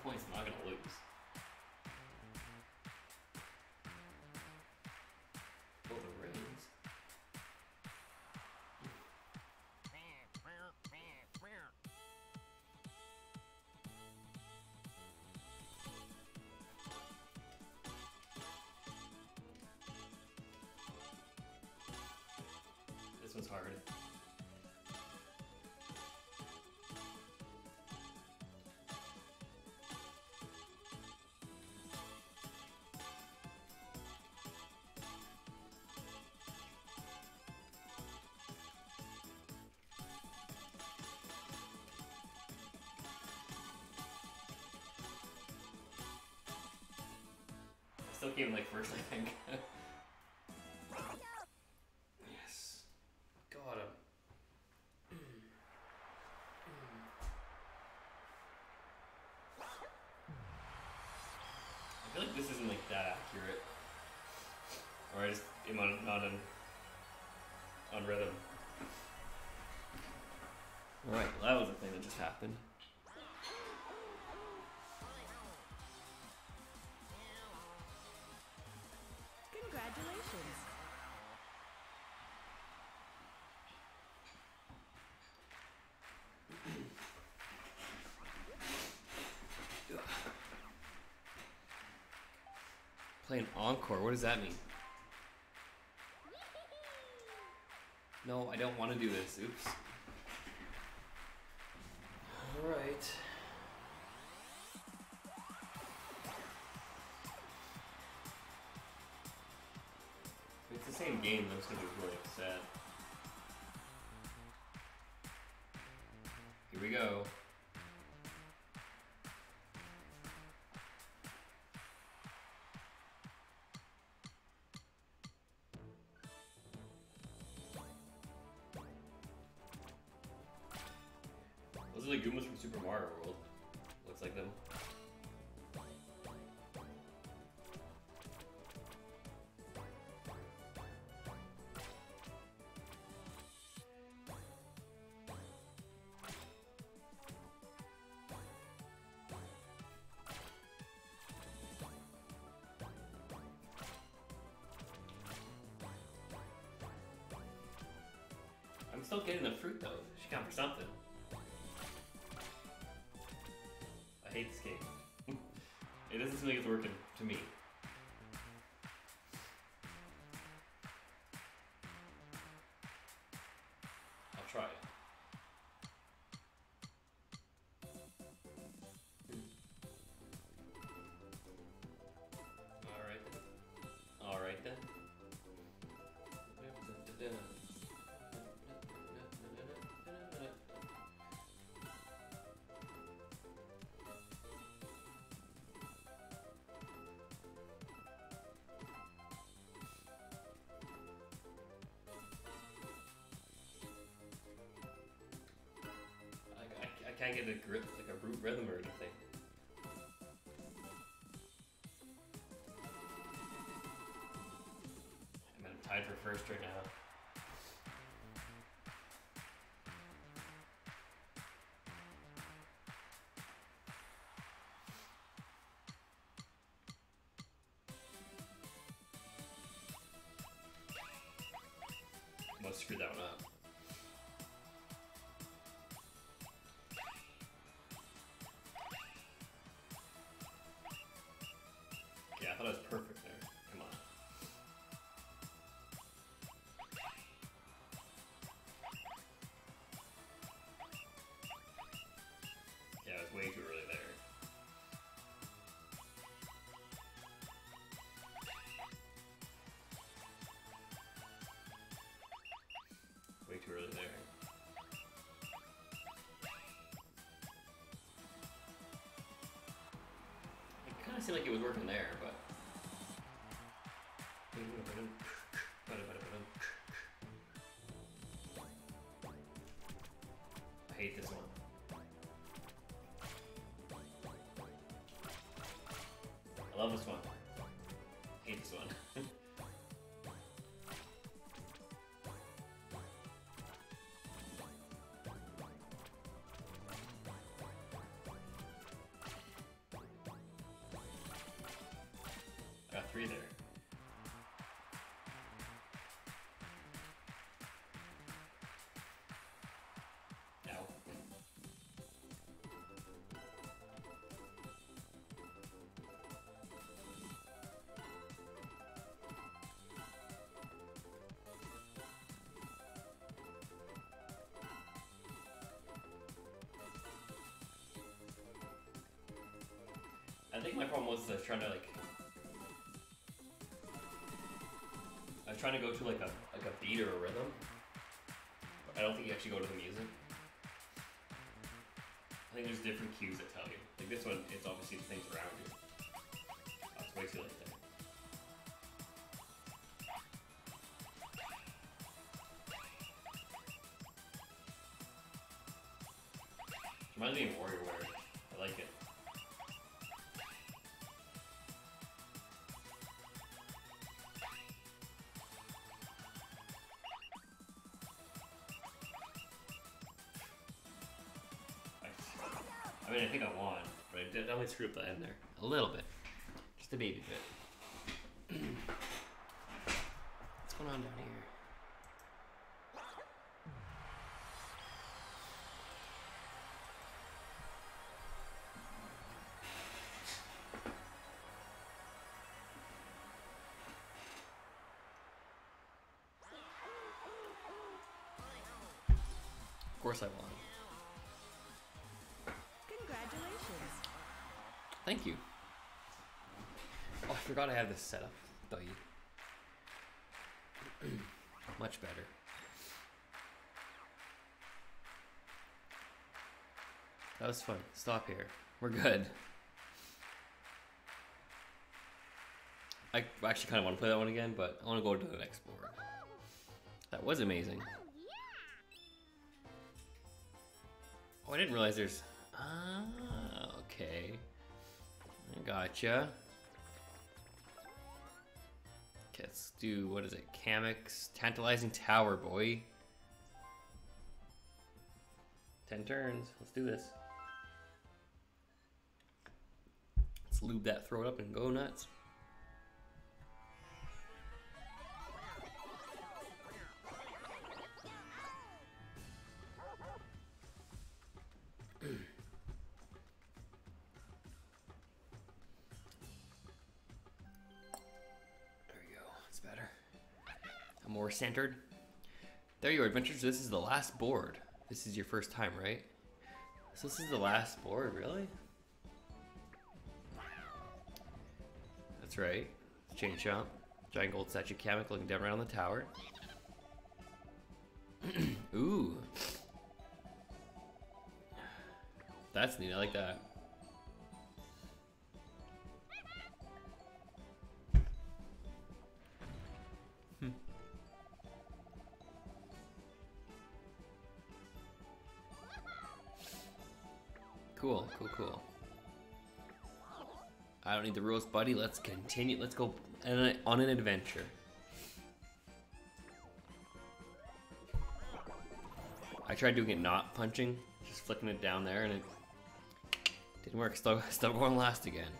I got 65 points. I'm not gonna lose. Oh, the rings. This one's hard. Came like first, I think. yes. Got him. Um, I feel like this isn't like that accurate. Or I just am on, not on, on rhythm. Alright, well, that was a thing that just happened. What does that mean? No, I don't want to do this. Oops. Alright. It's the same game, I'm just gonna be really upset. Here we go. Still getting the fruit though. She count for something. I hate this game. it doesn't seem like it's working to me. Can't get a grip, like a root rhythm or anything. I'm tied for first right now. Must screw that one up. Yeah, I was perfect there. Come on. Yeah, it was way too early there. Way too early there. It kind of seemed like it was working there, love this one. hate this one. I got three there. I think my problem was I was trying to like I was trying to go to like a like a beat or a rhythm. I don't think you actually go to the music. I think there's different cues that tell you. Like this one, it's obviously the things around you. Definitely screw up the end there. A little bit. Just a baby bit. What's going on down here? Of course I won. Thank you. Oh, I forgot I have this set up. Much better. That was fun. Stop here. We're good. I actually kind of want to play that one again, but I want to go to the next board. That was amazing. Oh, I didn't realize there's. Ah, okay. Gotcha. Let's do what is it? Kamek's Tantalizing Tower, boy. Ten turns. Let's do this. Let's lube that throat up and go nuts. Centered. There you are, adventures. This is the last board. This is your first time, right? So this is the last board, really? That's right. Chain Chomp. Giant gold statue Kamek looking down around the tower. Ooh. That's neat. I like that. Cool, cool, cool. I don't need the rules, buddy. Let's continue. Let's go on an- adventure. I tried doing it not punching, just flicking it down there, and it didn't work. Still, still going last again.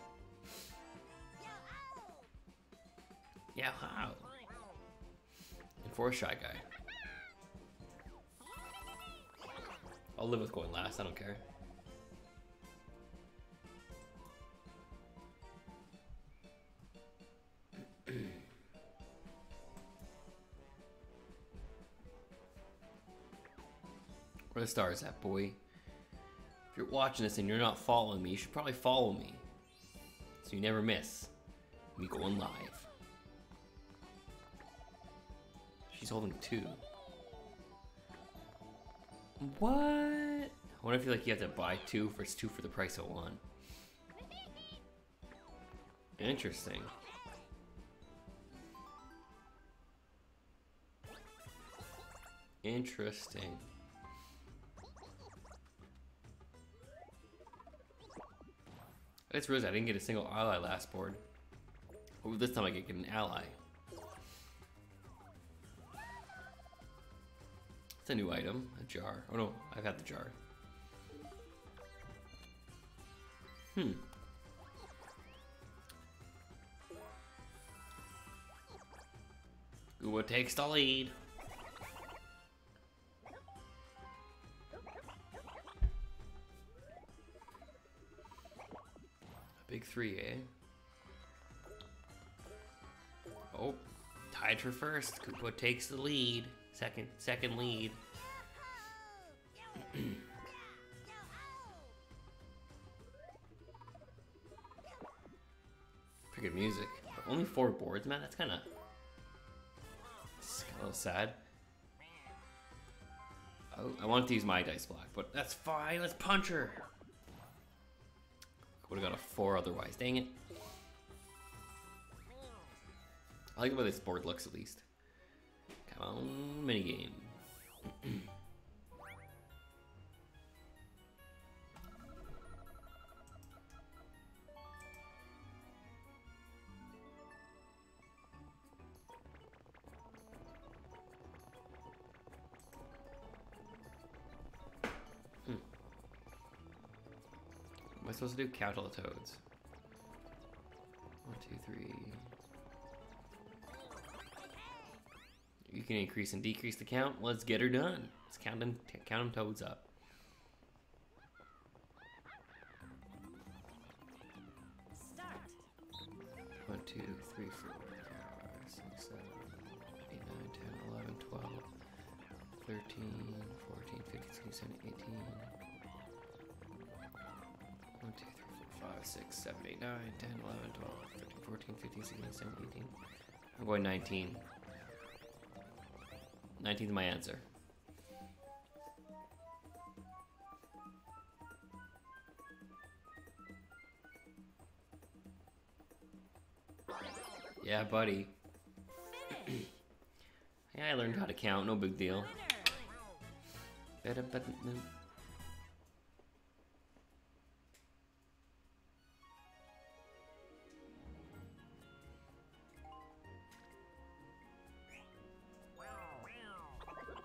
Yeah, how? And for a shy guy. I'll live with going last, I don't care. Where the stars at, boy? If you're watching this and you're not following me, you should probably follow me. So you never miss me going live. She's holding two. What? I wonder if you like you have to buy two for it's two for the price of one. Interesting. Interesting. It's Rose. I didn't get a single ally last board. This time I get an ally. It's a new item, a jar. Oh no, I've had the jar. Hmm. Gua takes the lead. Big three, eh? Oh, tied for first. Koopa takes the lead. Second, second lead. Pretty good music. But only four boards, man. That's kind of a little sad. Oh, I wanted to use my dice block, but that's fine. Let's punch her. Would have got a four otherwise. Dang it. I like the way this board looks at least. Come on, minigame. What am I supposed to do? Count all the toads. One, two, three. You can increase and decrease the count. Let's get her done. Let's count them, count them toads up. Start. One, two, three, four, 5, 6, 7, 8, 9, 10, 11, 12, 13, 14, 15, 16, 17, 18. I'm going 19. 19 is my answer. Yeah, buddy. yeah, I learned how to count, no big deal.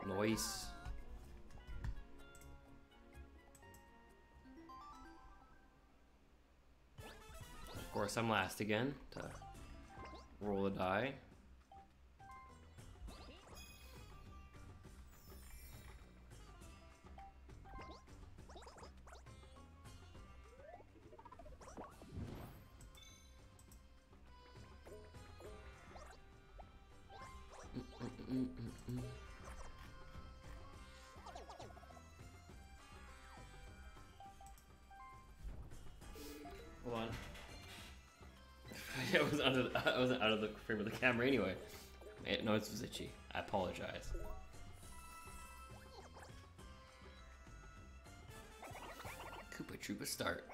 Better, Of course, I'm last again to roll a die. I wasn't out of the frame of the camera anyway. Eh, no, it's itchy. I apologize. Koopa Troopa start.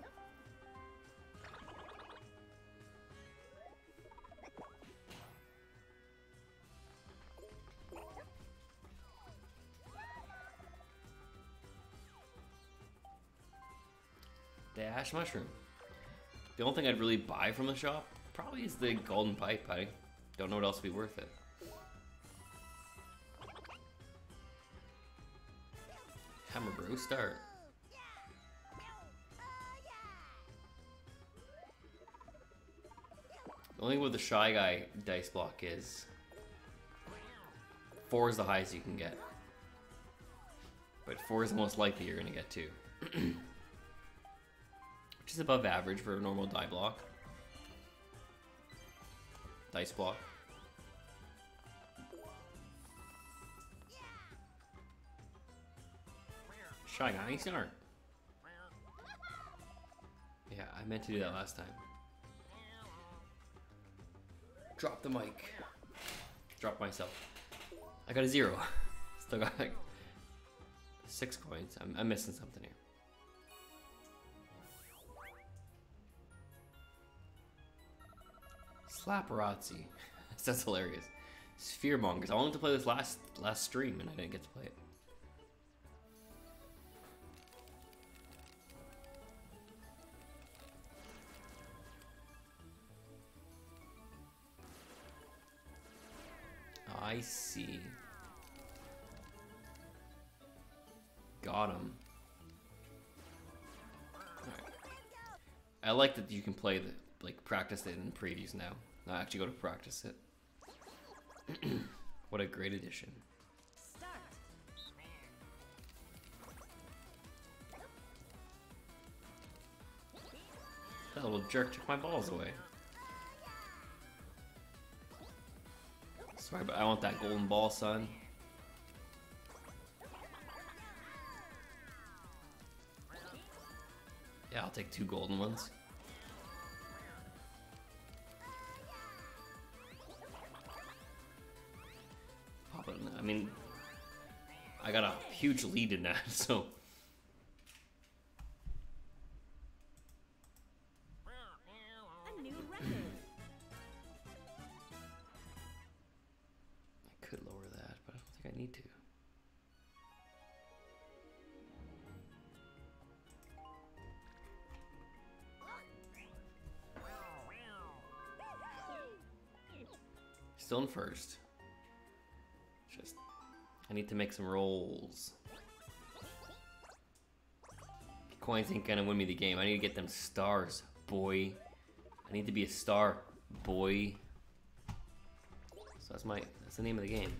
Dash mushroom. The only thing I'd really buy from the shop probably is the golden pipe. I don't know what else would be worth it. Hammer bro, start. The only with the shy guy dice block is four is the highest you can get. But four is the most likely you're gonna get too. Which is above average for a normal die block. Dice block. Shy start. Yeah, I meant to do that last time. Drop the mic. Drop myself. I got a zero. Still got like six coins. I'm, I'm missing something here. Slapparazzi. That's hilarious. Spheremongers. I wanted to play this last last stream and I didn't get to play it. I see. Got him. Alright. I like that you can play the like practice it in previews now. Not actually go to practice it. what a great addition. That little jerk took my balls away. Sorry, but I want that golden ball, son. Yeah, I'll take two golden ones. I mean, I got a huge lead in that, so. A new record. I need to make some rolls. Coins ain't gonna win me the game. I need to get them stars, boy. I need to be a star, boy. So that's my that's the name of the game.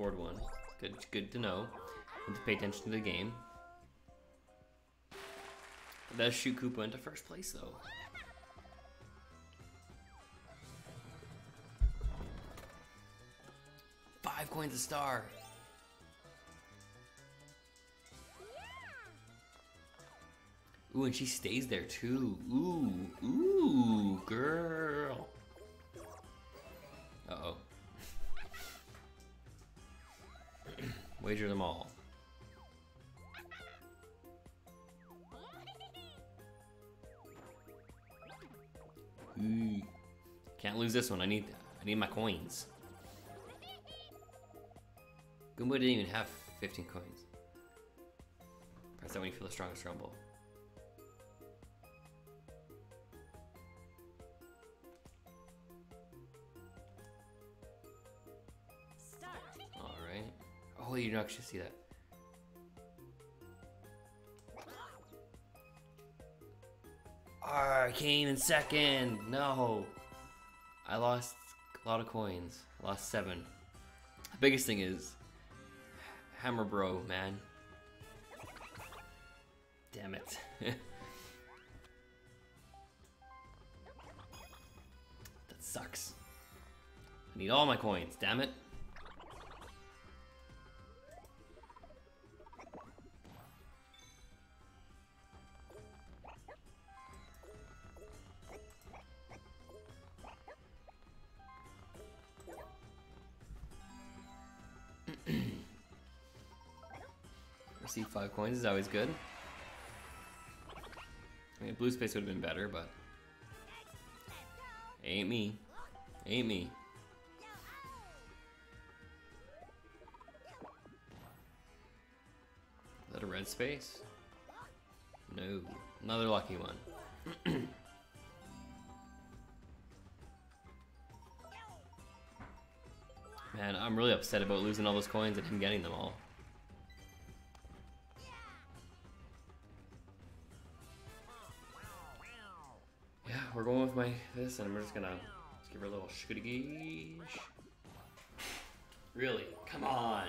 Afford one. Good good to know. Need to pay attention to the game. It does shoot Koopa into first place though. Five coins a star. Ooh, and she stays there too. Ooh, ooh, girl. Uh Wager them all. Ooh. Can't lose this one. I need I need my coins. Goomba didn't even have 15 coins. Press that when you feel the strongest rumble. Oh, you don't actually see that. Arcane in second! No! I lost a lot of coins. Lost seven. The biggest thing is Hammer Bro, man. Damn it. that sucks. I need all my coins, damn it. Five coins is always good. I mean, blue space would have been better, but ain't me. Ain't me. Is that a red space? No. Another lucky one. Man, I'm really upset about losing all those coins and him getting them all. We're going with my this, and we're just gonna give her a little shkooty Really? Come on.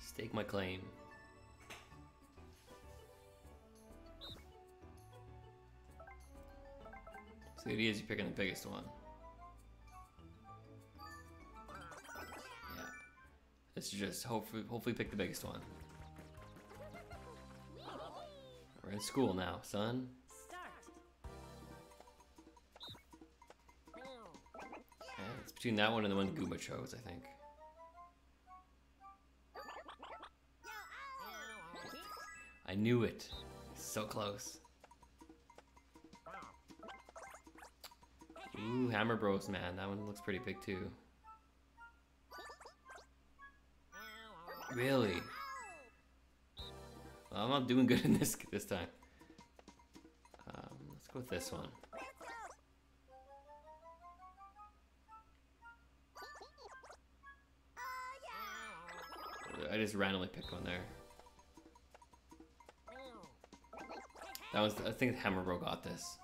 Stake my claim. So the idea is you're picking the biggest one. Yeah. Let's just hopefully hopefully pick the biggest one. We're in school now, son. Yeah, it's between that one and the one Goomba chose, I think. I knew it. So close. Ooh, Hammer Bros, man. That one looks pretty big too. Really? Well, I'm not doing good in this this time. Um, let's go with this one. I just randomly picked one there. That was, I think Hammer Bro got this.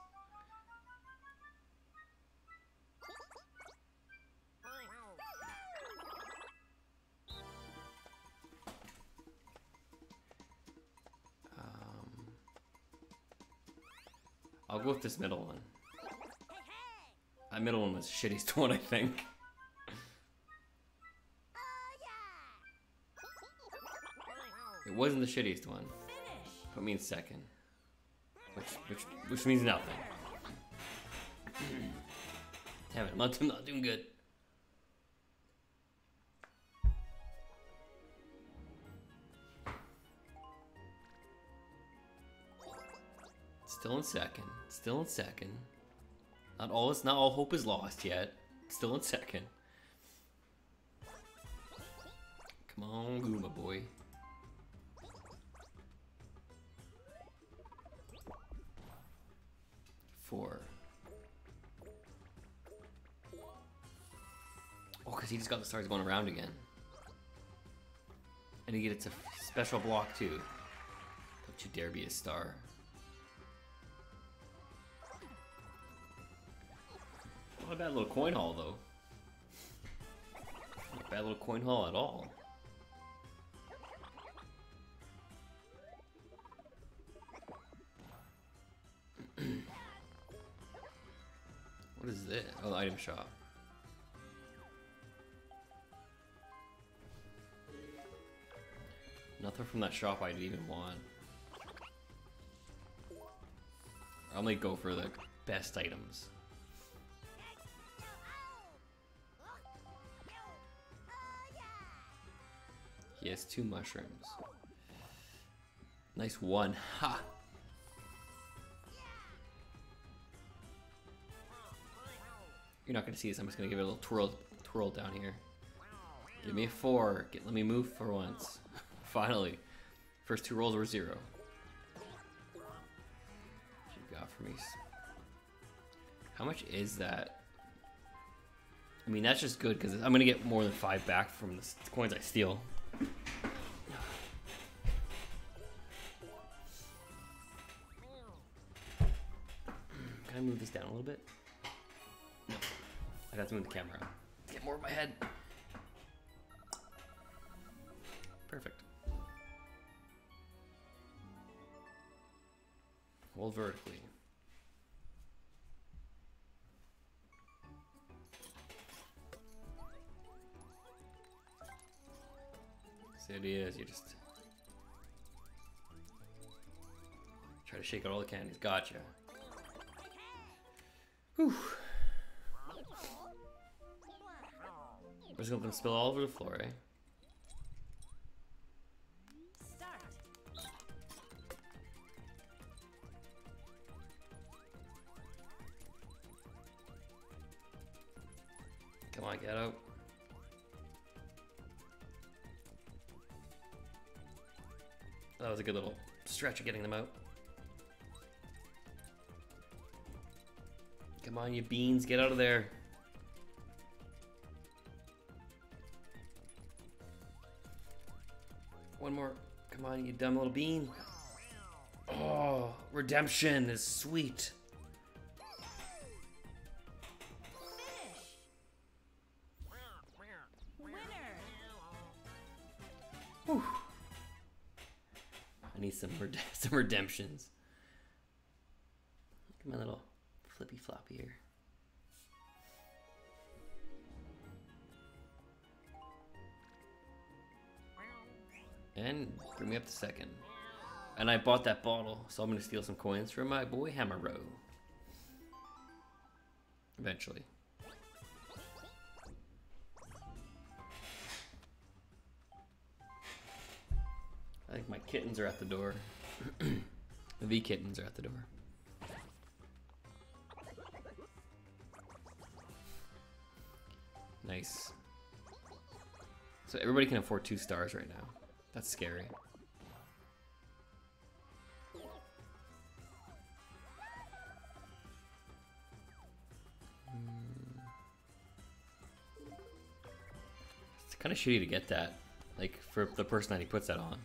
With this middle one. That middle one was the shittiest one, I think. It wasn't the shittiest one. Put me in second. Which which which means nothing. Damn it, I'm not, I'm not doing good. Still in second. Still in second. Not all not all hope is lost yet. Still in second. Come on, Goomba boy. Four. Oh, because he just got the stars going around again. And he gets a special block too. Don't you dare be a star. Not a bad little coin haul, though. Not a bad little coin haul at all. what is this? Oh, item shop. Nothing from that shop I'd even want. I only go for the best items. He has two mushrooms. Nice one. Ha! You're not gonna see this. I'm just gonna give it a little twirl, twirl down here. Give me a four. Get, let me move for once. Finally. First two rolls were zero. What you got for me? How much is that? I mean, that's just good because I'm gonna get more than five back from the coins I steal. Can I move this down a little bit? No. I'd have to move the camera. Get more of my head. Perfect. Hold vertically. It is, you just try to shake out all the candies. Gotcha. Whew. We're just gonna let them spill all over the floor, eh? Stretch of getting them out. Come on, you beans, get out of there. One more. Come on, you dumb little bean. Oh, redemption is sweet. Some red- some redemptions. Look at my little flippy flop here. And bring me up to second. And I bought that bottle, so I'm gonna steal some coins from my boy Hammer Bro. Eventually. I think my kittens are at the door. the kittens are at the door. Nice. So everybody can afford two stars right now. That's scary. Hmm. It's kind of shitty to get that, like for the person that he puts that on.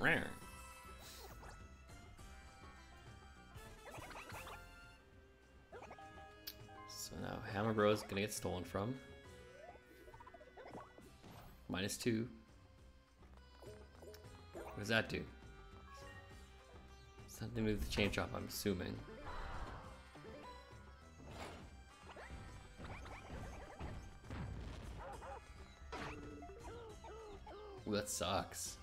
Rare. so now Hammer Bros is gonna get stolen from. Minus two. What does that do? Something with the chain chomp, I'm assuming. Ooh, that sucks.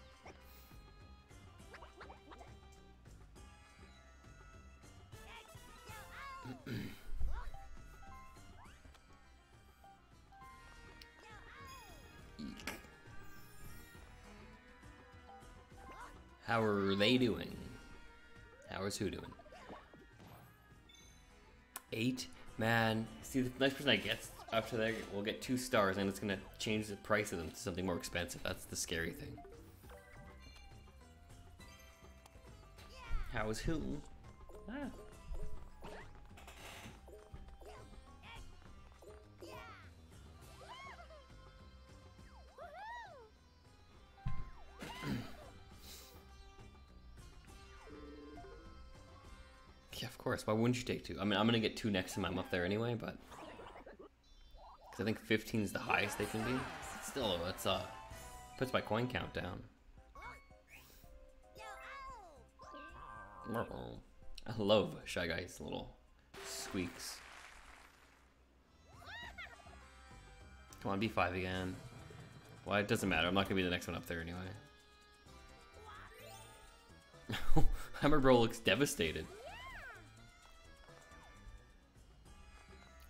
How are they doing? How is who doing? Eight? Man, see, the next person I get after that will get two stars, and it's gonna change the price of them to something more expensive. That's the scary thing. How is who? Ah. Course. Why wouldn't you take two? I mean, I'm gonna get two next time I'm up there anyway, but because I think 15 is the highest they can be. Still, that's uh puts my coin count down. I love Shy Guy's little squeaks. Come on, B5 again. Well, it doesn't matter. I'm not gonna be the next one up there anyway. Hammer Bro looks devastated.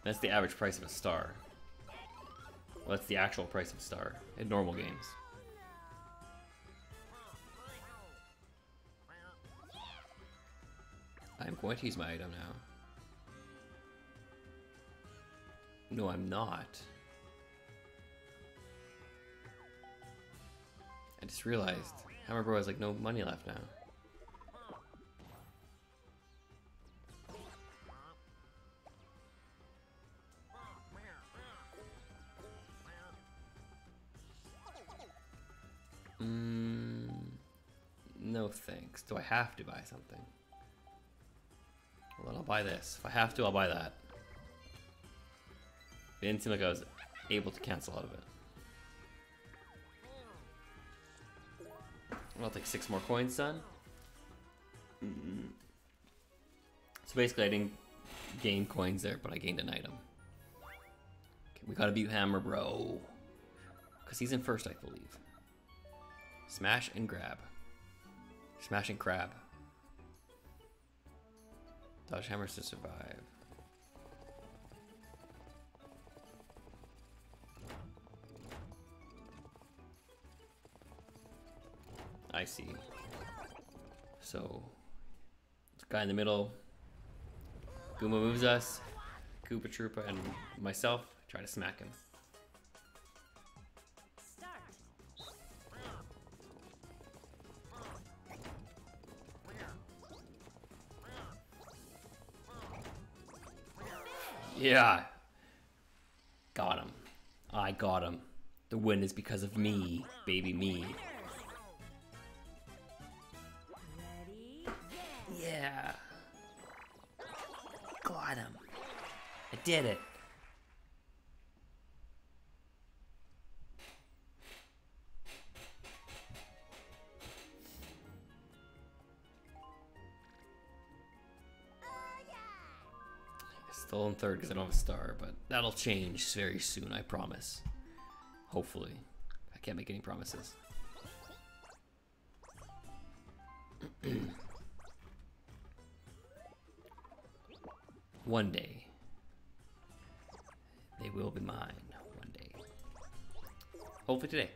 That's the average price of a star. Well, that's the actual price of a star in normal games. I'm going to use my item now. No, I'm not. I just realized Hammer Bro has like no money left now. Mm, no thanks. Do I have to buy something? Well, then I'll buy this. If I have to, I'll buy that. It didn't seem like I was able to cancel out of it. I'll take six more coins, son. Mm. So basically, I didn't gain coins there, but I gained an item. Okay, we gotta beat Hammer Bro. Because he's in first, I believe. Smash and grab. Smash and crab. Dodge hammers to survive. I see. So, guy in the middle. Goomba moves us. Koopa Troopa and myself try to smack him. Yeah. Got him. I got him. The win is because of me, baby me. Yeah. Got him. I did it. Still in third because I don't have a star, but that'll change very soon, I promise. Hopefully. I can't make any promises. One day. They will be mine. One day. Hopefully today.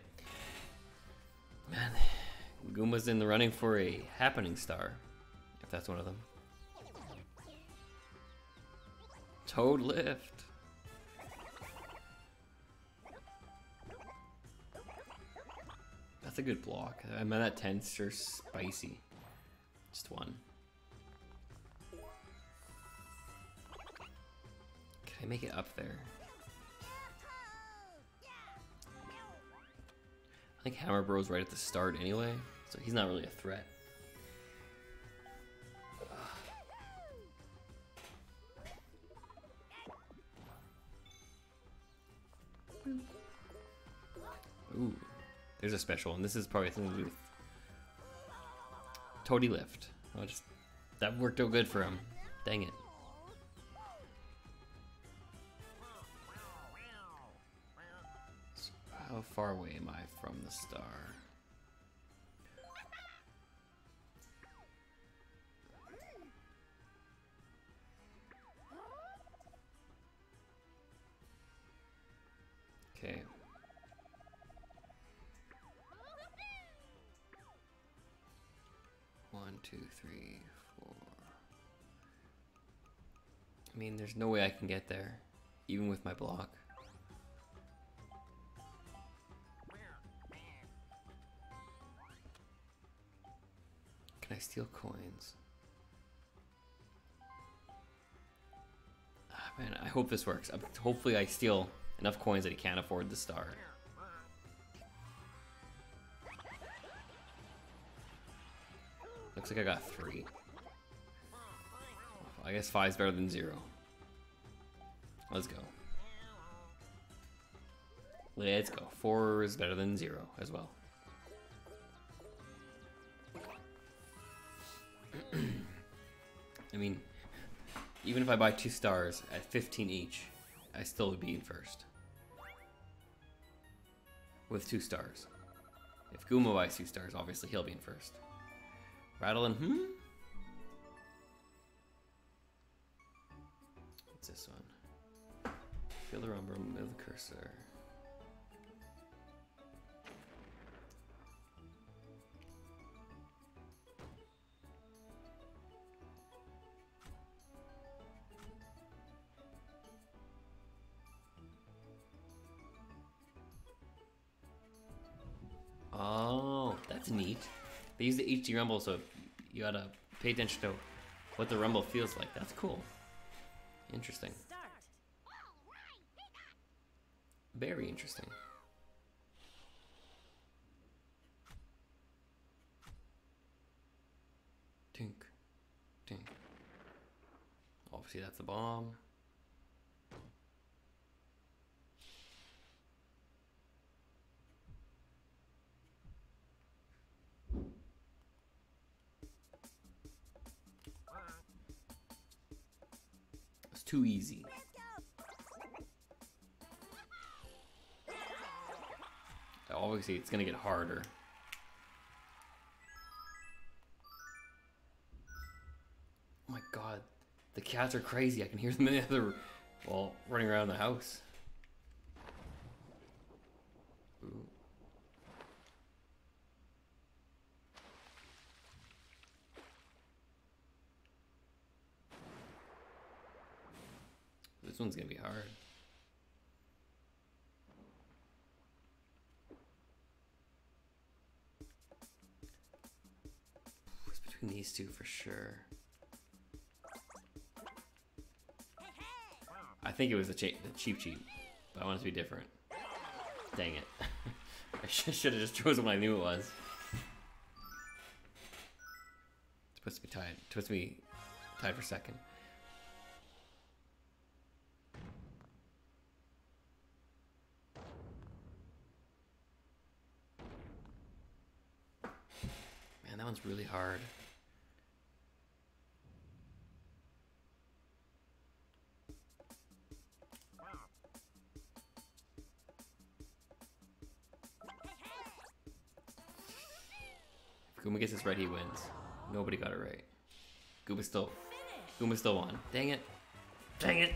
Man, Goomba's in the running for a happening star. If that's one of them. Toad lift. That's a good block. I mean, that 10's sure spicy. Just one. Can I make it up there? I think Hammer Bro's right at the start anyway, so he's not really a threat. Ooh, there's a special, and this is probably something to do with Toady Lift. I'll just that worked out good for him. Dang it. So how far away am I from the star? There's no way I can get there, even with my block. Can I steal coins? Ah, man, I hope this works. Hopefully, I steal enough coins that he can't afford the star. Looks like I got three. I guess five's better than zero. Let's go. Let's go. Four is better than zero as well. I mean, even if I buy two stars at 15 each, I still would be in first. With two stars. If Goomba buys two stars, obviously he'll be in first. Rattling, hmm? What's this one? Feel the rumble, move the cursor. Oh, that's neat. They use the HD rumble, so you gotta pay attention to what the rumble feels like. That's cool. Interesting. Start. Very interesting. Tink, tink. Obviously, that's a bomb. It's too easy. Obviously, it's gonna get harder. Oh my god, the cats are crazy. I can hear them in the other, well, running around the house. Ooh. This one's gonna be hard. These two for sure. I think it was the, the Cheep Cheep, but I want it to be different. Dang it. I should have just chosen what I knew it was. It's supposed to be tied. It's supposed to be tied for second. Man, that one's really hard. Right, he wins. Nobody got it right. Goomba still, Goomba still won. Dang it! Dang it!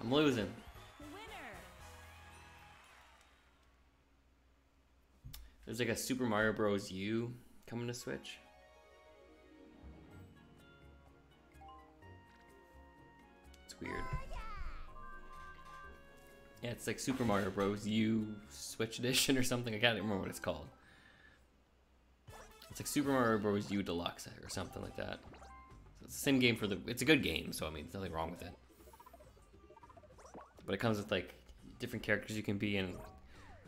I'm losing. There's like a Super Mario Bros. U coming to Switch. It's weird. Yeah, it's like Super Mario Bros. U Switch Edition or something. I can't remember what it's called. It's like Super Mario Bros. U Deluxe or something like that. So it's the same game for the. It's a good game, so I mean, there's nothing wrong with it. But it comes with like different characters you can be, and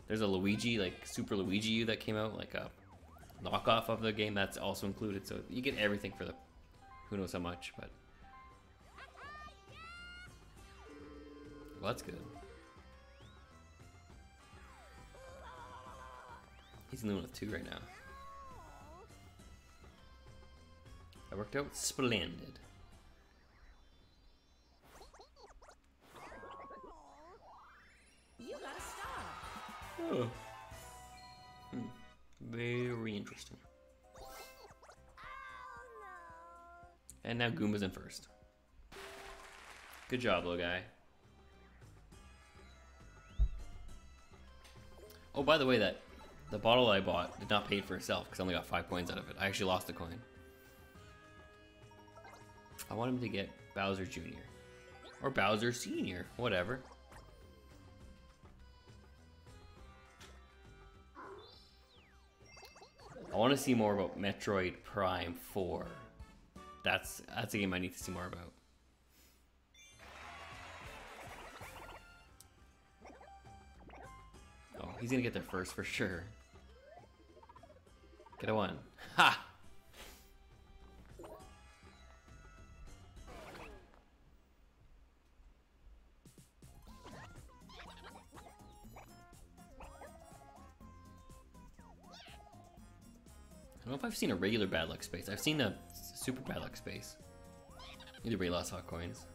there's a Luigi, like Super Luigi U that came out, like a knockoff of the game that's also included. So you get everything for the who knows how much, but well, that's good. He's in the one with two right now. That worked out splendid. You got a star. Oh. Hmm. Very interesting. And now Goomba's in first. Good job, little guy. Oh, by the way, that the bottle I bought did not pay for itself because I only got five coins out of it. I actually lost a coin. I want him to get Bowser Jr. or Bowser Sr. Whatever. I want to see more about Metroid Prime 4. That's that's a game I need to see more about. Oh, he's gonna get there first for sure. Get a one. Ha! Know if I've seen a regular bad luck space. I've seen a super bad luck space. Either way, lost hot coins.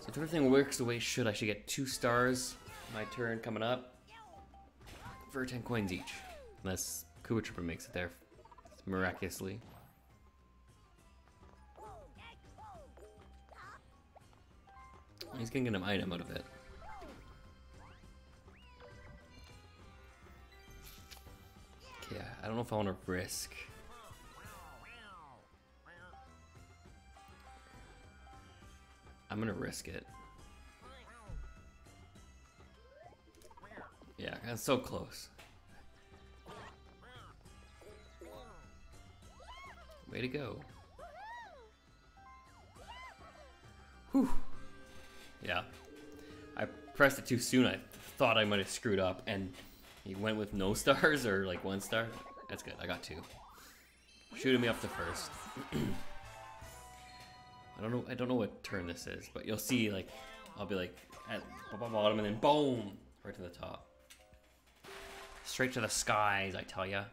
So if everything works the way it should, I should get two stars. My turn coming up. For 10 coins each. Unless Koopa Troopa makes it there miraculously. He's gonna get an item out of it. I don't know if I want to risk. I'm gonna risk it. Yeah, that's so close. Way to go. Whew. Yeah. I pressed it too soon. I thought I might have screwed up and he went with no stars or like one star. That's good. I got two. Shooting me up to first. I don't know. I don't know what turn this is, but you'll see. Like, I'll be like at bottom and then boom, right to the top, straight to the skies. I tell ya.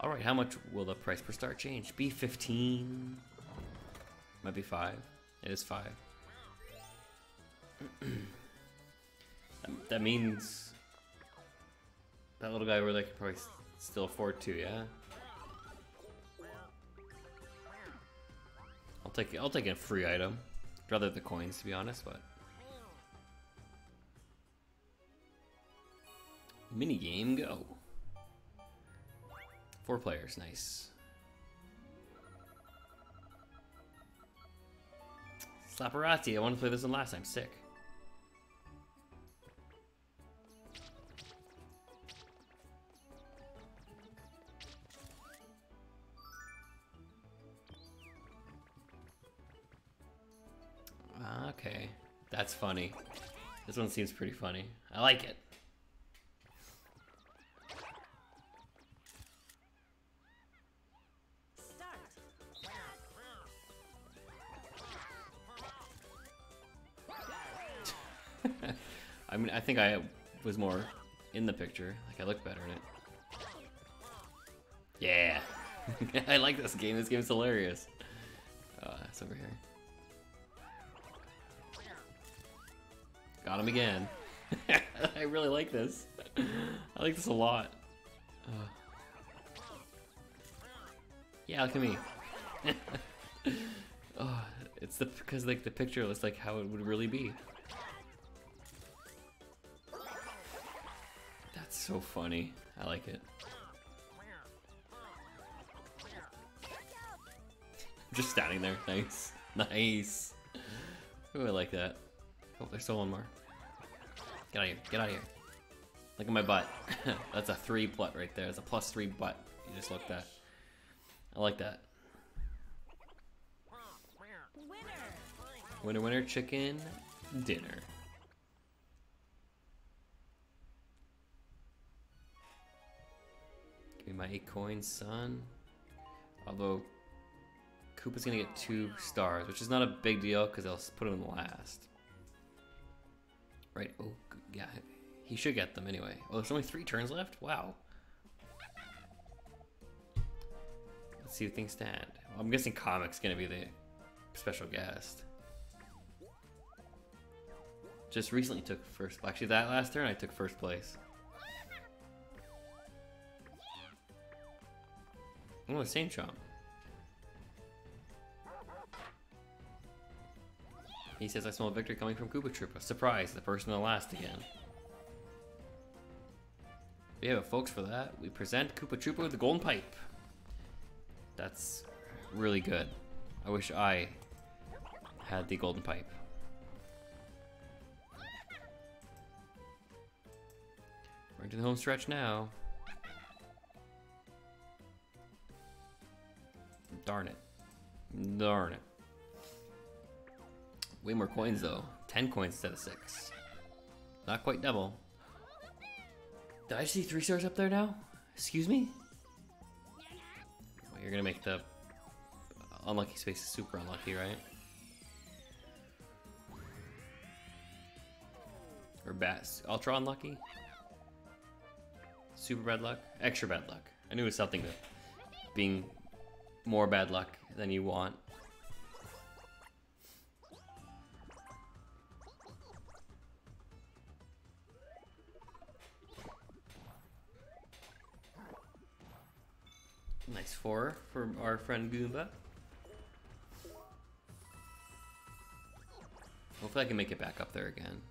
All right, how much will the price per star change? Be 15. Might be five. It is five. that means that little guy over there can probably still afford to, yeah. I'll take I'll take a free item, rather the coins to be honest, but. Mini game go. Four players, nice. Slapparazzi, I wanted to play this one last time, sick. Okay, that's funny. This one seems pretty funny. I like it. I mean, I think I was more in the picture. Like, I look better in it. Yeah. I like this game. This game's hilarious. Uh, it's over here. Got him again. I really like this. I like this a lot. Uh. Yeah, look at me. oh, it's the because like the picture looks like how it would really be. That's so funny. I like it. Just standing there. Nice. Nice. Ooh, I like that. Oh, there's still one more. Get out of here. Get out of here. Look at my butt. That's a three butt right there. It's a plus three butt. You just looked at. I like that. Winner, winner, chicken dinner. Give me my eight coins, son. Although Koopa's gonna get two stars, which is not a big deal because I'll put him in last. Right? Oh, yeah. He should get them anyway. Oh, there's only three turns left? Wow. Let's see how things stand. Well, I'm guessing Comic's gonna be the special guest. Just recently took first. Actually, that last turn I took first place. Oh, same chomp. He says, I smell a victory coming from Koopa Troopa. Surprise, the person the last again. We have a folks for that. We present Koopa Troopa with the golden pipe. That's really good. I wish I had the golden pipe. We're into the home stretch now. Darn it. Darn it. Way more coins though. 10 coins instead of 6. Not quite double. Did I see 3 stars up there now? Excuse me? Well, you're gonna make the unlucky space super unlucky, right? Or bats. Ultra unlucky? Super bad luck? Extra bad luck. I knew it was something to being more bad luck than you want. Nice four for our friend Goomba. Hopefully I can make it back up there again.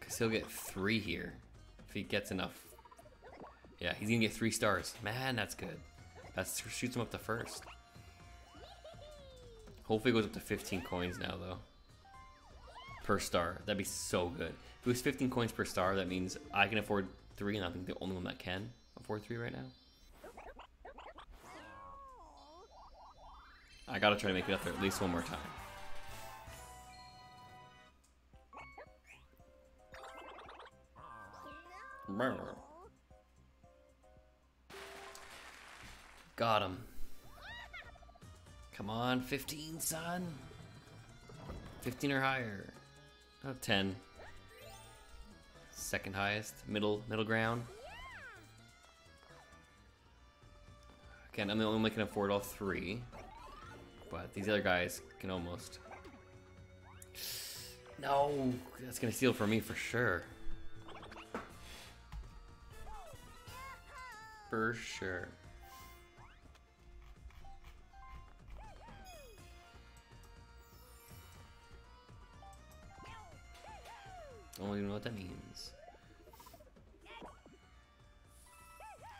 Because he'll get three here. If he gets enough. Yeah, he's going to get three stars. Man, that's good. That shoots him up to first. Hopefully it goes up to 15 coins now, though. Per star. That'd be so good. If it was 15 coins per star, that means I can afford three, and I think the only one that can afford three right now. I gotta try to make it up there at least one more time. Got him. Come on, 15, son. 15 or higher. Oh, 10. Second highest, middle middle ground. Again, I'm the only one that can afford all three. But these other guys can almost... No! That's gonna steal for me for sure. For sure. I don't even know what that means.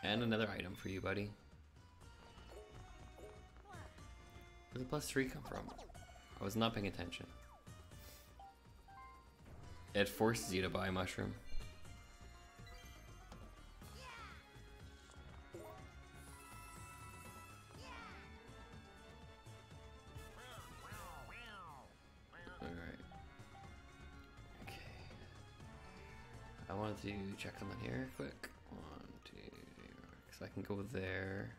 And another item for you, buddy. Where the plus three come from? I was not paying attention. It forces you to buy a mushroom. To check something here quick. One, two, because I can go there.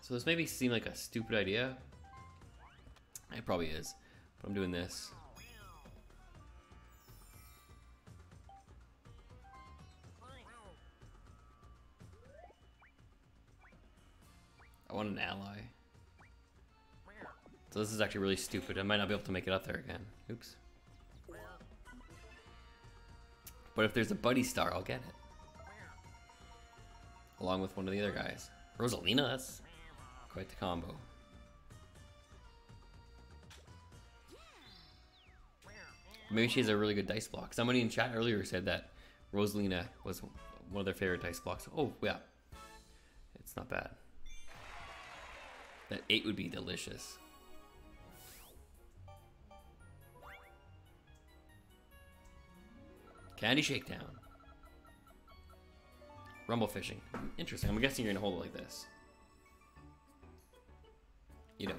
So this maybe seem like a stupid idea. It probably is, but I'm doing this. I want an ally. So this is actually really stupid. I might not be able to make it up there again. Oops. But if there's a buddy star, I'll get it. Along with one of the other guys. Rosalina, that's Quite the combo. Maybe she has a really good dice block. Somebody in chat earlier said that Rosalina was one of their favorite dice blocks. Oh, yeah. It's not bad. That 8 would be delicious. Candy Shakedown. Rumble fishing. Interesting. I'm guessing you're to hold it like this. You don't.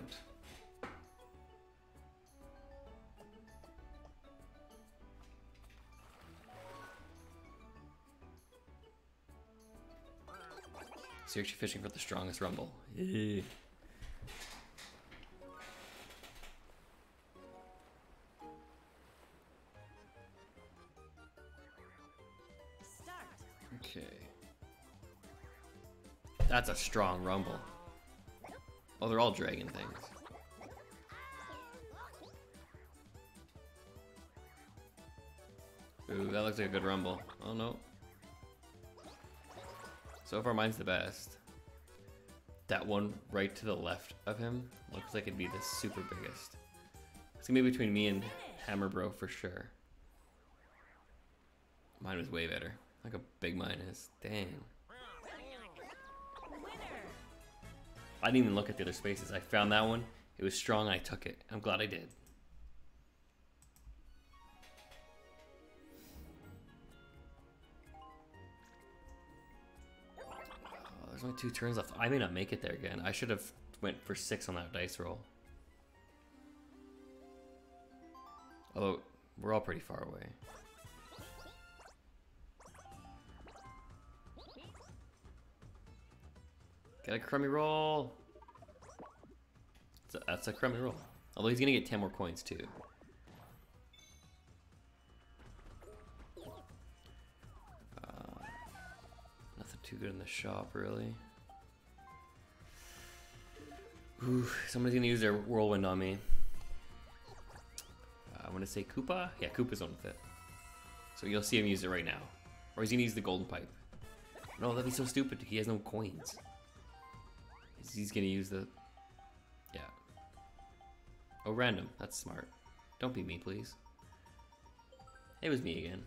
So you're actually fishing for the strongest rumble. Eh. That's a strong rumble. Oh, they're all dragon things. Ooh, that looks like a good rumble. Oh no. So far mine's the best. That one right to the left of him looks like it'd be the super biggest. It's gonna be between me and Hammer Bro for sure. Mine was way better. Like a big mine is. Dang. I didn't even look at the other spaces. I found that one. It was strong. I took it. I'm glad I did. Oh, there's only two turns left. I may not make it there again. I should have went for six on that dice roll. Although, we're all pretty far away. Got a crummy roll. That's a, that's a crummy roll. Although he's gonna get 10 more coins too. Uh, nothing too good in the shop really. Ooh, somebody's gonna use their whirlwind on me. Uh, I'm gonna say Koopa. Yeah, Koopa's on with it. So you'll see him use it right now. Or he's gonna use the golden pipe. No, that'd be so stupid. He has no coins. He's- gonna use the. Yeah. Oh, random. That's smart. Don't be me, please. It was me again.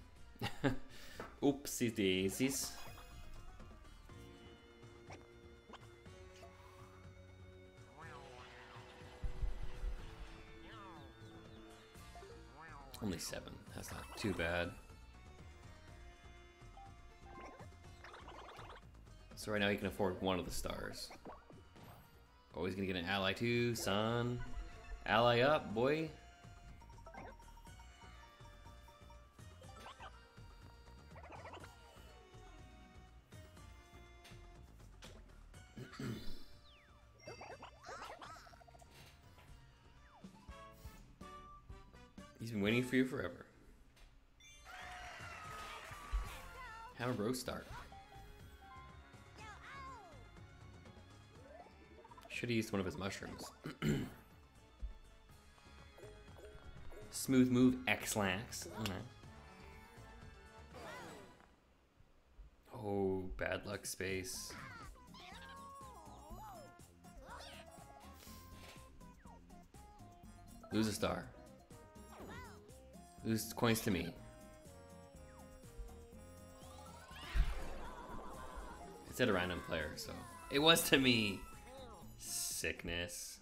Oopsie daisies. Only seven. That's not too bad. So right now he can afford one of the stars. He's gonna get an ally too, son. Ally up, boy. He's been waiting for you forever. Have a bro start. Should have used one of his mushrooms. Smooth move, Ex-Lax. Oh, bad luck space. Lose a star. Lose coins to me. It said a random player, so it was to me. Sickness.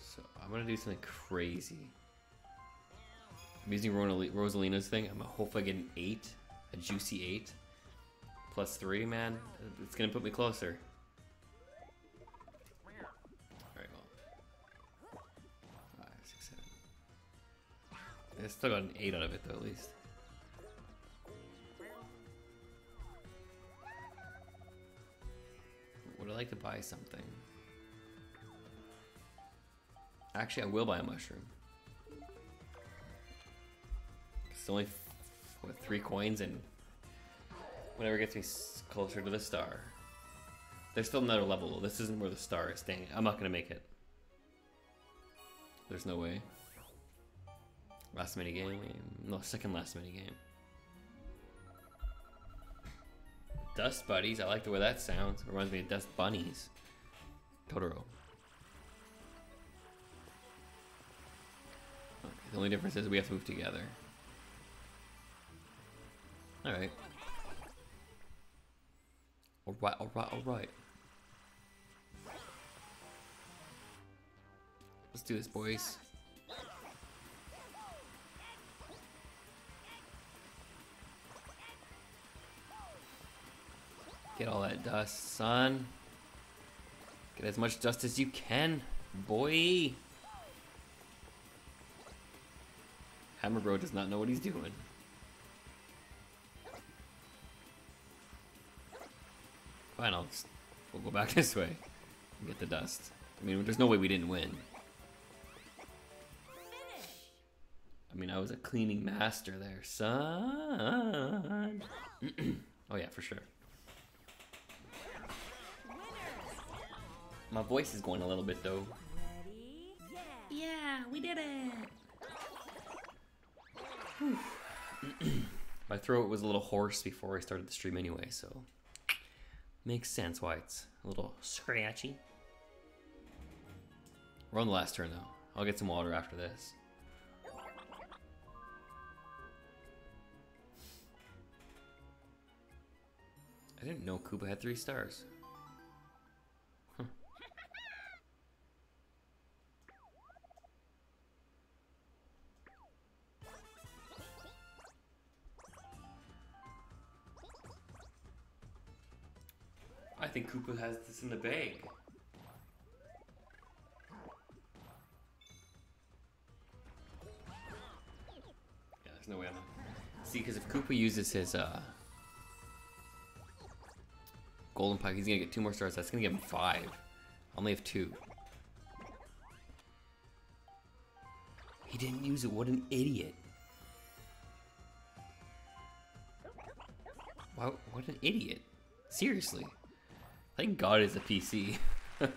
So I'm gonna do something crazy. I'm using Rosalina's thing. I'm hopefully get an eight, a juicy eight, plus three. Man, it's gonna put me closer. I still got an eight out of it though, at least. Would I like to buy something? Actually, I will buy a mushroom. It's only what three coins and whatever gets me closer to the star. There's still another level. This isn't where the star is staying. I'm not gonna make it. There's no way. Last mini game. No, second last mini game. Dust buddies. I like the way that sounds. reminds me of Dust bunnies. Totoro. Okay, the only difference is we have to move together. Alright. Alright, alright, alright. Let's do this, boys. Get all that dust, son. Get as much dust as you can, boy. Hammer Bro does not know what he's doing. Fine, I'll just, we'll go back this way and get the dust. I mean, there's no way we didn't win. I mean, I was a cleaning master there, son. oh yeah, for sure. My voice is going a little bit though. Yeah. Yeah, we did it. My throat was a little hoarse before I started the stream anyway, so makes sense why it's a little scratchy. We're on the last turn though. I'll get some water after this. I didn't know Koopa had three stars. I think Koopa has this in the bag. Yeah, there's no way I'm. See, because if Koopa uses his uh, golden pipe, he's gonna get two more stars. That's gonna give him five. I only have two. He didn't use it. What an idiot. Wow, what an idiot. Seriously. Thank God it's a PC.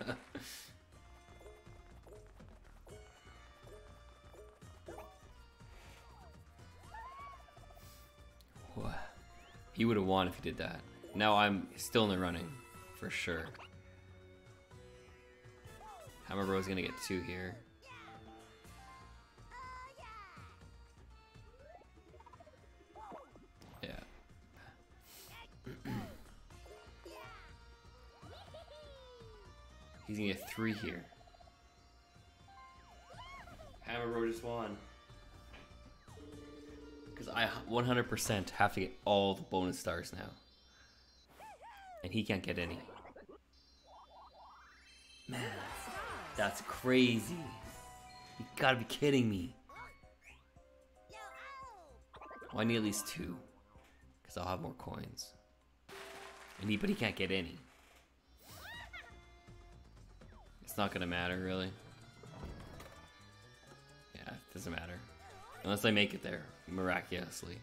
He would have won if he did that. Now I'm still in the running, for sure. Hammer Bro's gonna get two here. He's gonna get three here. Hammer just won. Because I 100% have to get all the bonus stars now. And he can't get any. Man, that's crazy. You gotta be kidding me. Well, I need at least two. Because I'll have more coins. And he, but he can't get any. It's not gonna matter, really. Yeah, it doesn't matter. Unless I make it there, miraculously.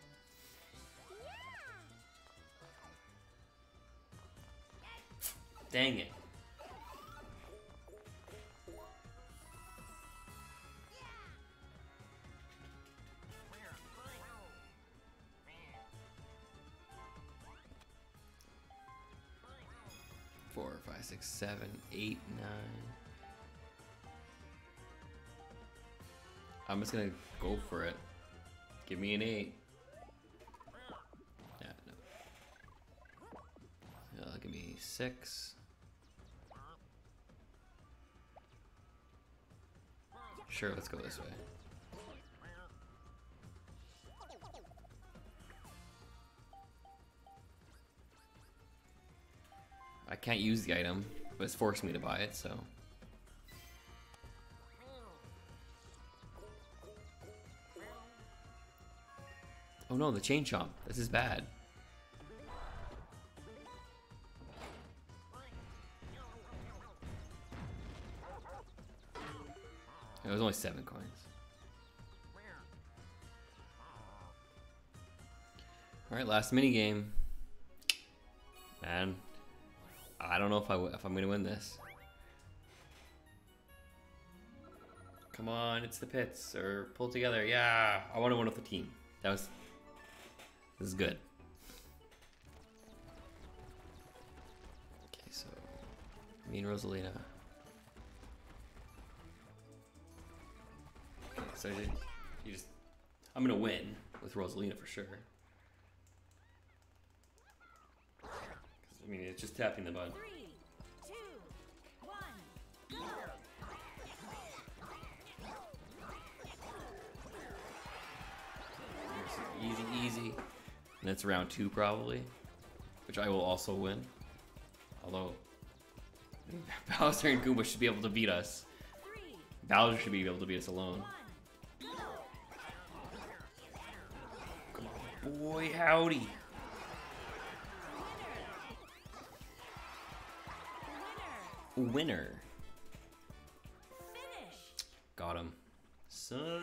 Dang it. Four, five, six, seven, eight, nine. I'm just gonna go for it. Give me an eight. Yeah, no. Uh, give me six. Sure, let's go this way. I can't use the item, but it's forcing me to buy it, so. Oh no, the chain chomp. This is bad. It was only seven coins. All right, last mini game. Man, I don't know if I if I'm gonna win this. Come on, it's the pits or pull together. Yeah, I want to win with the team. That was. This is good. Okay, so me and Rosalina. So you, you just, I'm gonna win with Rosalina for sure. I mean, it's just tapping the button. Easy, easy. And it's round two probably, which I will also win. Although Bowser and Goomba should be able to beat us. Bowser should be able to beat us alone. Come on, boy, howdy. Winner! Winner. Got him. Son.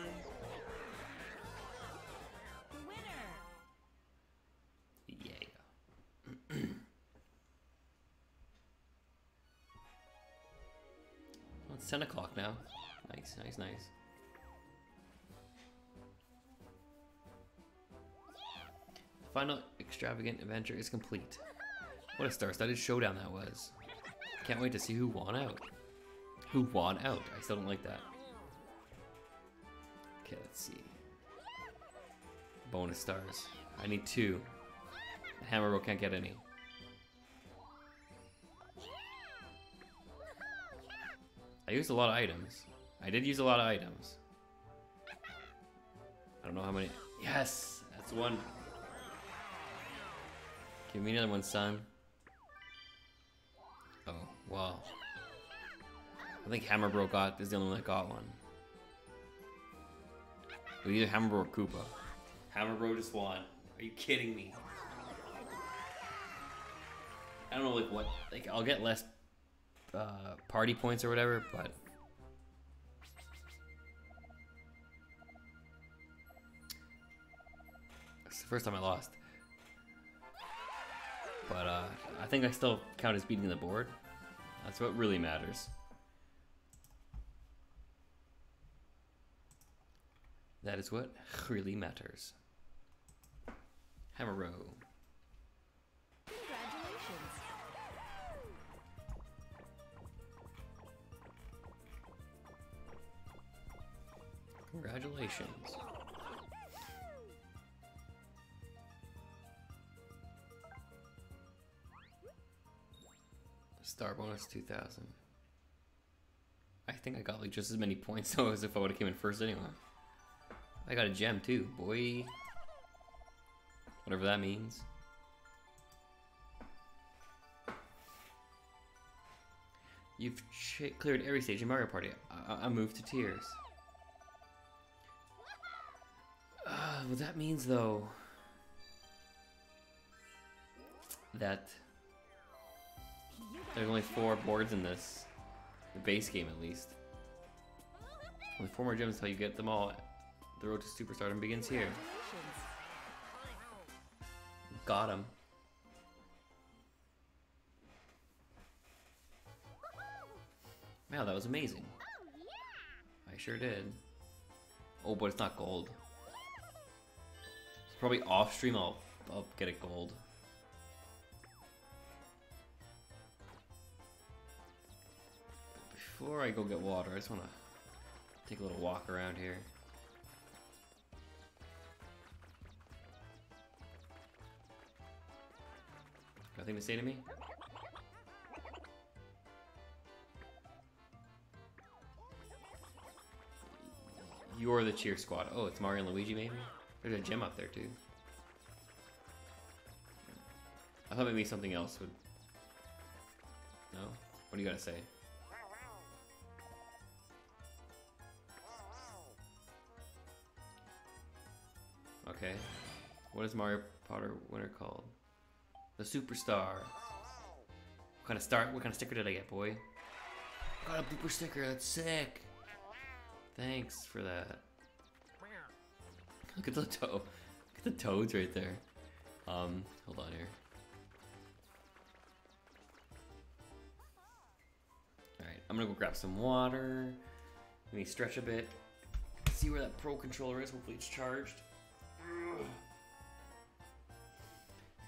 10 o'clock now. Nice, nice, nice. The final extravagant adventure is complete. What a star-studded showdown that was. Can't wait to see who won out. Who won out? I still don't like that. Okay, let's see. Bonus stars. I need two. Hammer Bro can't get any. I used a lot of items. I did use a lot of items. I don't know how many. Yes! That's one. Give me another one, son. Oh, well. I think Hammer Bro got is the only one that got one. It was either Hammer Bro or Koopa. Hammer Bro just won. Are you kidding me? I don't know like what like I'll get less uh, party points or whatever, but it's the first time I lost. But uh, I think I still count as beating the board. That's what really matters. That is what really matters. Have a row. Congratulations. Star bonus 2000. I think I got like just as many points though as if I would have came in first anyway. I got a gem too, boy. Whatever that means. You've cleared every stage in Mario Party. I, I, I moved to tears. What that means though that there's only four boards in this, the base game at least. Only four more gems until you get them all. The road to superstardom begins here. Got him. Wow, that was amazing. Oh, I sure did. Oh, but it's not gold. Probably off stream. I'll I'll get it gold. Before I go get water, I just want to take a little walk around here. Nothing to say to me? You're the cheer squad. Oh, it's Mario and Luigi, maybe? There's a gem up there, too. I thought maybe something else would. No? What do you gotta say? Okay. What is Mario Party winner called? The Superstar. What kind of star? What kind of sticker did I get, boy? Got a blooper sticker. That's sick. Thanks for that. Look at the toe. Look at the toads right there. Um, hold on here. Alright, I'm gonna go grab some water. Let me stretch a bit. See where that pro controller is. Hopefully it's charged.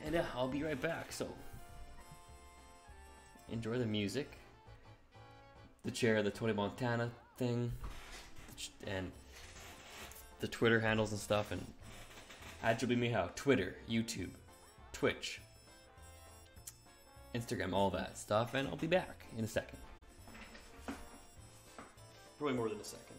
And uh, I'll be right back. So enjoy the music, the chair, the Tony Montana thing, and the Twitter handles and stuff, and at GhibliMehow, Twitter, YouTube, Twitch, Instagram, all that stuff, and I'll be back in a second. Probably more than a second.